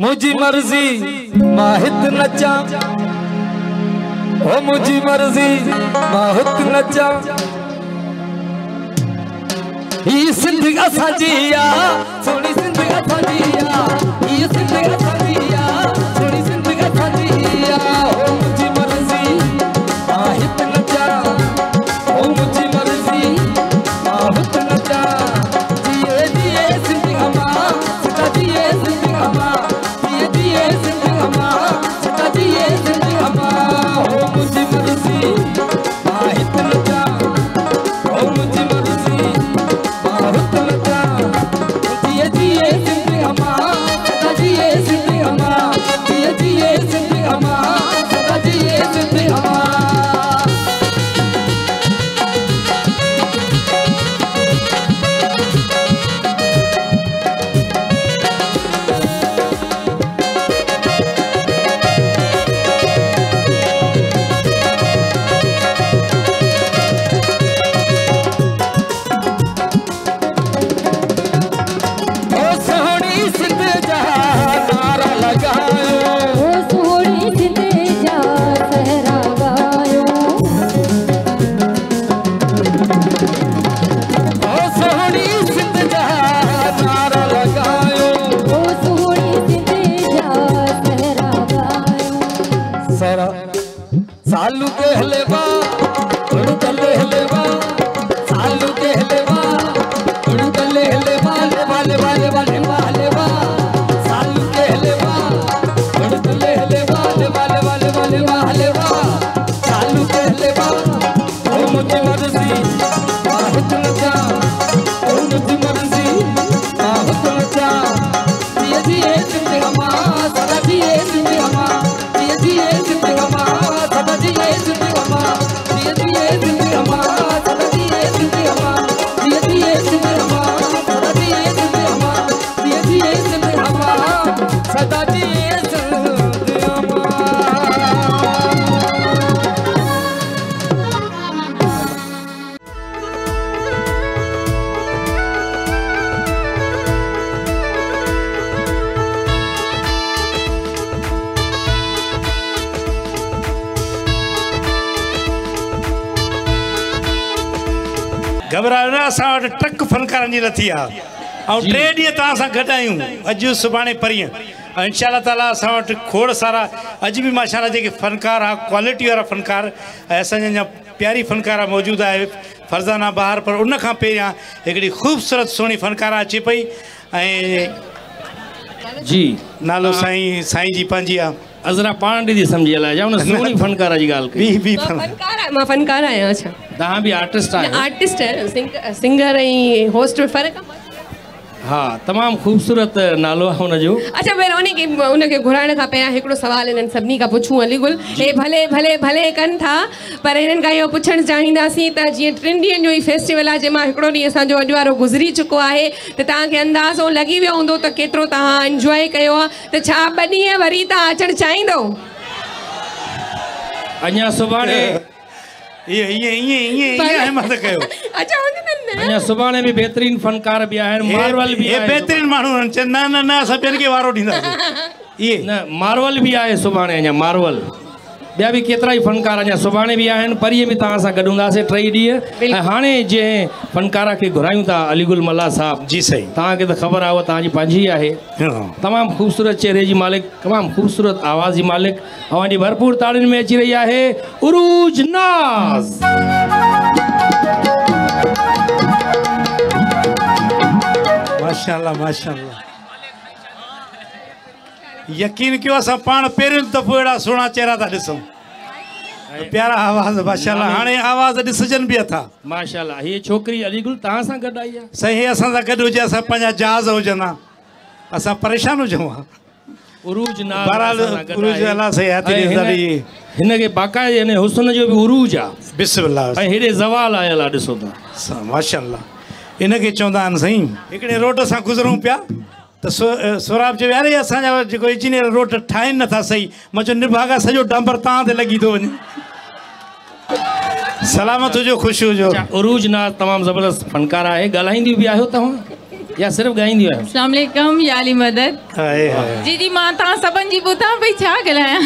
मुझी मर्ज़ी, माहित नचा हो मुझी मर्ज़ी, माहित नचा ही सिंध असांजीया सोनी सिंध असांजीया ही सिंध असांजीया फनकारनि जी लथी आहे ऐं टे ॾींहं तव्हां सां गॾु आहियूं अॼु सुभाणे परीहं। ऐं इनशा ताला असां वटि खोड़ सारा अॼु बि माशाला जेके फ़नकार आहे क्वालिटी वारा फ़नकार ऐं असांजा अञा प्यारी फ़नकारा मौजूदु आहे फरज़ाना बहार पर उन खां पहिरियाँ हिकिड़ी ख़ूबसूरत सुहिणी फ़नकारा अचे पई। ऐं जी। नालो साईं साईं जी पंहिंजी आहे अज़रा पाण ॾिठी सम्झी हलाए जा उन सुहिणी फ़नकार जी ॻाल्हि कई। ॿी ॿी फनकार माँ फनकार आहियाँ अच्छा। तव्हां बि आर्टिस्ट आहियो आर्टिस्ट है सिंगर ऐं होस्ट में फ़र्क़ु आहे हा तमामु ख़ूबसूरत नालो आहे हुनजो अच्छा पहिरियों उनखे उनखे घुराइण खां पहिरियाँ हिकिड़ो सुवालु हिननि सभिनी खां पुछूं अलीगुल हे भले भले भले कनि था पर हिननि खां इहो पुछणु चाहींदासीं त जीअं टिनि ॾींहंनि जो ई फेस्टिवल आहे जंहिंमां हिकिड़ो ॾींहुं असांजो अॼु वारो गुज़री चुको आहे त तव्हांखे अंदाज़ो लॻी वियो हूंदो त केतिरो तव्हां इंजॉय कयो आहे त छा ॿ ॾींहं वरी तव्हां अचणु चाहींदो? अञा सुभाणे ईअं ये ये ये है मत कयो अच्छा हुन न अञा सुभाणे बि बेहतरीन फ़नकार बि आहिनि मारवल बि हे आहे बहितरीनु माण्हू आहिनि चवनि न न न ॿियनि खे वारो ॾींदासीं इहे न मारवल बि आहे सुभाणे अञा मारवल। ॿिया बि केतिरा ई फ़नकार अञा सुभाणे बि आहिनि परीअ में तव्हां सां गॾु हूंदासीं टई ॾींहं। ऐं हाणे जंहिं फ़नकार खे अलीगुल मल्ला साहिबु जी सही। तव्हांखे त ख़बर आज उहा है। तमाम ख़ूबसूरत चेहरे जी मालिक तमामु ख़ूबसूरत आवाज़ जी मालिक अवांजी भरपूर ताड़ियुनि में अची रही आहे माशाल्लाह माशाल्लाह। यकीन कयो असां पाण पहिरियों दफ़ो अहिड़ा सुहिणा चहिरा था ॾिसूं प्यारा आवाज़ माशाल्लाह हाणे आवाज़ ॾिसजनि बि अथा। माशाल्लाह हीअ छोकिरी अलीगुल तव्हां सां गॾु आई आहे? सही असां सां गॾु हुजे असां पंहिंजा जहाज़ हुजनि हा असां परेशान हुजऊं हा उरूज नाज़ बहरहाल, उरूज आहे। अल्लाह से हथ ॾिसंदा हिन-। हिनखे बाक़ाइदे हिन हुस्न जो बि उरूज आहे। बिस्मिल्लाह। ऐं हेॾे ज़वाल आयल आहे ॾिसो था। माशाल्लाह। इनखे चवंदा आहिनि साईं हिकिड़े रोड सां गुज़रूं पिया। त सो सोराब चयो यार असांजा जेको इंजीनियर रोड ठाहिनि नथा सही माँ चयो निर्भागा सॼो डांबर तव्हां ते लॻी थो वञे सलामत हुजो ख़ुशि हुजो उरूज नाज़ तमामु ज़बरदस्त फनकार आहे ॻाल्हाईंदियूं बि आहियो तव्हां? या सिर्फ़ु ॻाईंदियूं आहियो अस्सलाम याली मदद। हाय हाय। जी जी माँ तव्हां सभिनि जी ॿुधां पई छा ॻाल्हायां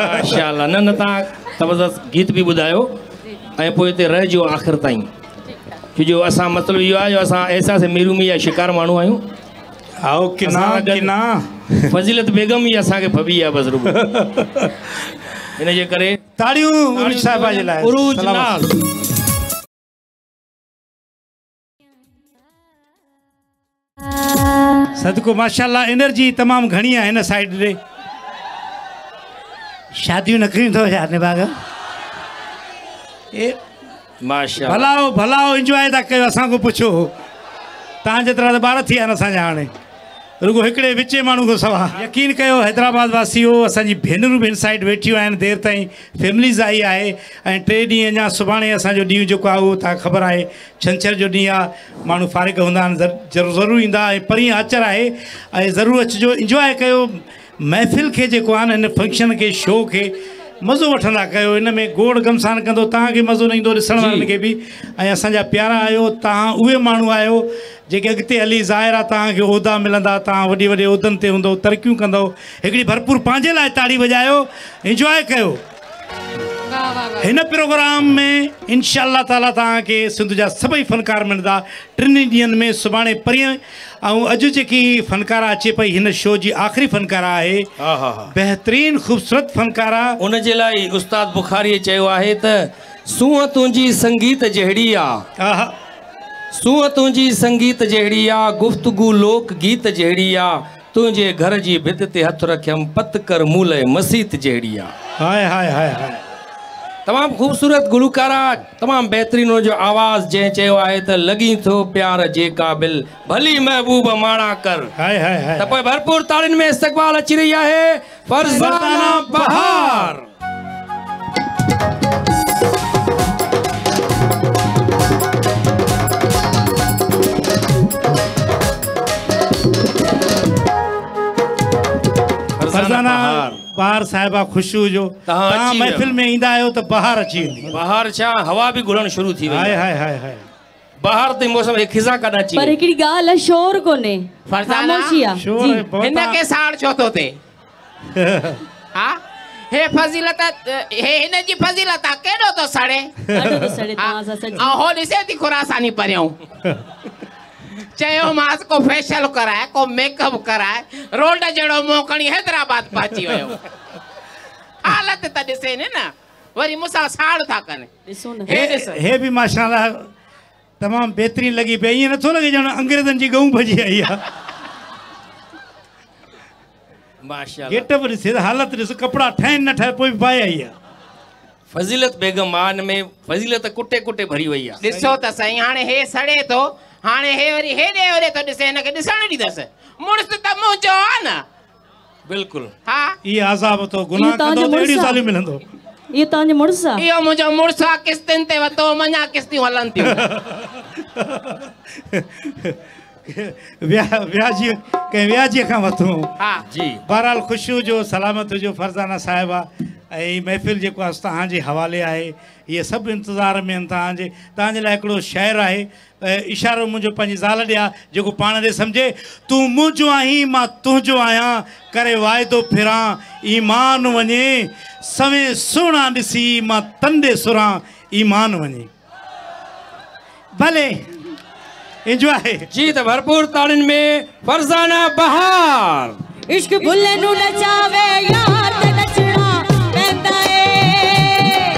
माशाल्लाह न न तव्हां ज़बरदस्त गीत बि ॿुधायो ऐं पोइ हिते रहिजो आख़िर ताईं। छो जो असां मतिलबु इहो आहे जो असां अहसास मीरूमी जा शिकार माण्हू आहियूं। आओ की ना असां की ना फज़ीलत बेगम ई असांखे फबी आहे बसि रुगो हिन जे करे। ताड़ियूं उरूज साहिबा जे लाइ उरूज। नाज़ सदको माशाल्लाह एनर्जी तमामु घणी आहे हिन साइड ॾे शादियूं न कयूं अथव छा निभाग ए भलाओ भलाओ इंजॉय था कयो असां पुछो। तव्हां जेतिरा त ॿार थी विया आहिनि असांजा हाणे। रुगो हिकिड़े विचे माण्हू खां सवा यकीन कयो हैदराबाद वासियो असांजी भेनरूं बि इन साइड वेठियूं आहिनि, देरि ताईं फैमिलीज़ आई आहे। ऐं टे ॾींहं अञा सुभाणे असांजो ॾींहुं जेको आहे, उहो तव्हां ख़बर आहे, छंछर जो ॾींहुं आहे। माण्हू फारिग हूंदा आहिनि, ज़र- ज़रूरु ज़रूरु ईंदा ऐं परीहं अचर आहे। ऐं ज़रूरु अचिजो इंजॉय कयो। महफ़िल खे जेको आहे हिन फ़ंक्शन खे शो खे मज़ो वठंदा कयो इन में गोड़ गमसान कंदो तव्हांखे मज़ो न ईंदो ॾिसण वारनि खे बि। ऐं असांजा प्यारा आहियो तव्हां उहे माण्हू आहियो जेके अॻिते हली ज़ाहिर आहे तव्हांखे उहिदा मिलंदा तव्हां वॾे वॾे उहिदनि ते हूंदो तरक़ियूं कंदो हिकिड़ी भरपूर पंहिंजे लाइ ताड़ी वॼायो। इंजॉय कयो। हिन प्रोग्राम में इनशा ताला तव्हांखे सिंध जा सभई फनकार मिलंदा। टिनि ॾींहंनि में सुभाणे परीहं ऐं अॼु जेकी फनकारा अचे पई हिन शो जी आख़िरी फनकारा आहे। बहितरीन ख़ूबसूरत फनकारा। उन लाइ उस्ताद बुखारीअ चयो आहे त सूंहं तुंहिंजी संगीत जहिड़ी आहा सूंहं तुंहिंजी संगीत जहिड़ी आहे गुफ़्तगु लोक गीत जहिड़ी आहे तुंहिंजे घर जी भित ते हथु रखियमि पत कर मूल मसीत जहिड़ी आहे हाय हाय हाय हाय। तमामु ख़ूबसूरत गुलूकारा तमामु बेहतरीन जो आवाज़ जंहिं चयो आहे त लॻी थो प्यार जे क़ाबिल। भली महबूब माणा कर। हाय हाय हाय त पोइ भरपूर ताड़ियुनि में इस्तक़बाल अची रही आहे फरज़ाना बहार फरज़ाना बहार साहिबा ख़ुशि हुजो। तव्हां महफ़िल में ईंदा आहियो त बहार अची वेंदी। बहार छा हवा बि घुलणु शुरू थी वई हाय हाय हाय हाय। बहार ते मौसम खे खिज़ा काॾा अची पर। हिकिड़ी ॻाल्हि आहे शोर कोन्हे। फरज़ाना, शोर हिन। खे साड़ छो थो थिए हा? हे फज़ीलत हे हिन जी फज़ीलत आहे केॾो थो सड़े? हा, ऐं हो ॾिसे थी खुरासानी परियूं। चयोमांसि को फेशियल कराए को मेकअप कराए रोड जहिड़ो मोकणी हैदराबाद पहुची वियो हालत त ॾिसे न न वरी मूंसां साड़ था कनि। ॾिसो न। हे हे बि माशाल्लाह तमामु बहितरीन लॻी पई ईअं नथो लॻे ॼण अंग्रेज़नि जी गऊं भॼी आई आहे। माशाल्लाह। गेटअप ॾिसे हालत ॾिस कपिड़ा ठहनि न ठहे पोइ बि पाए आई आहे। फज़ीलत बेगम आहे में फज़ीलत कुटे कुटे भरी वई आहे। ॾिसो त सही हाणे हे सड़े थो हाणे हे वरी हेॾे होॾे थो ॾिसे हिनखे ॾिसण ॾींदसि। मुड़ुसु त मुंहिंजो आहे न। बिल्कुलु। हा? इहे आज़ाब तो गुनाह कंदो त आहे? सालियूं मिलंदो। इहो तव्हांजो मुड़ुसु आहे। इहो मुंहिंजो मुड़ुसु आहे किस्तियुनि ते वरितो मञा किस्तियूं हलनि थियूं। व्याजी कंहिं व्याजीअ खां वरितो हा। जी। बहरहाल ख़ुशि हुजो सलामत हुजो फरज़ाना साहिबा ऐं महफ़िल जेको आहे तव्हांजे हवाले आहे इहे सभु इंतज़ार में आहिनि तव्हांजे। तव्हांजे लाइ हिकिड़ो शाइरु आहे इशारो मुंहिंजो पंहिंजी ज़ाल ॾे आहे जेको पाण ॾे सम्झे तूं मुंहिंजो आहीं माँ तुंहिंजो आहियाँ करे वाइदो फिरां ईमान वञे सवे सुहिणा ॾिसी माँ तंदे सुरां ईमान वञे। भले इंजॉय जी त भरपूर ताड़ियुनि में फरज़ाना बहार। इश्क नू नचावे यार ते बताए।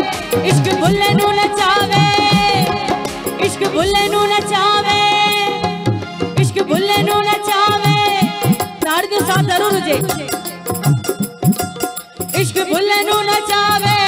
इश्क भुलनू नचावे इश्क भुलनू नचावे इश्क भुलनू नचावे सा ज़रूर जे। इश्क नचावे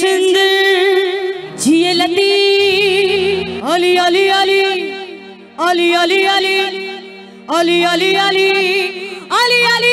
सिंध जिए लती अली अली अली अली अली अली अली अली अली अली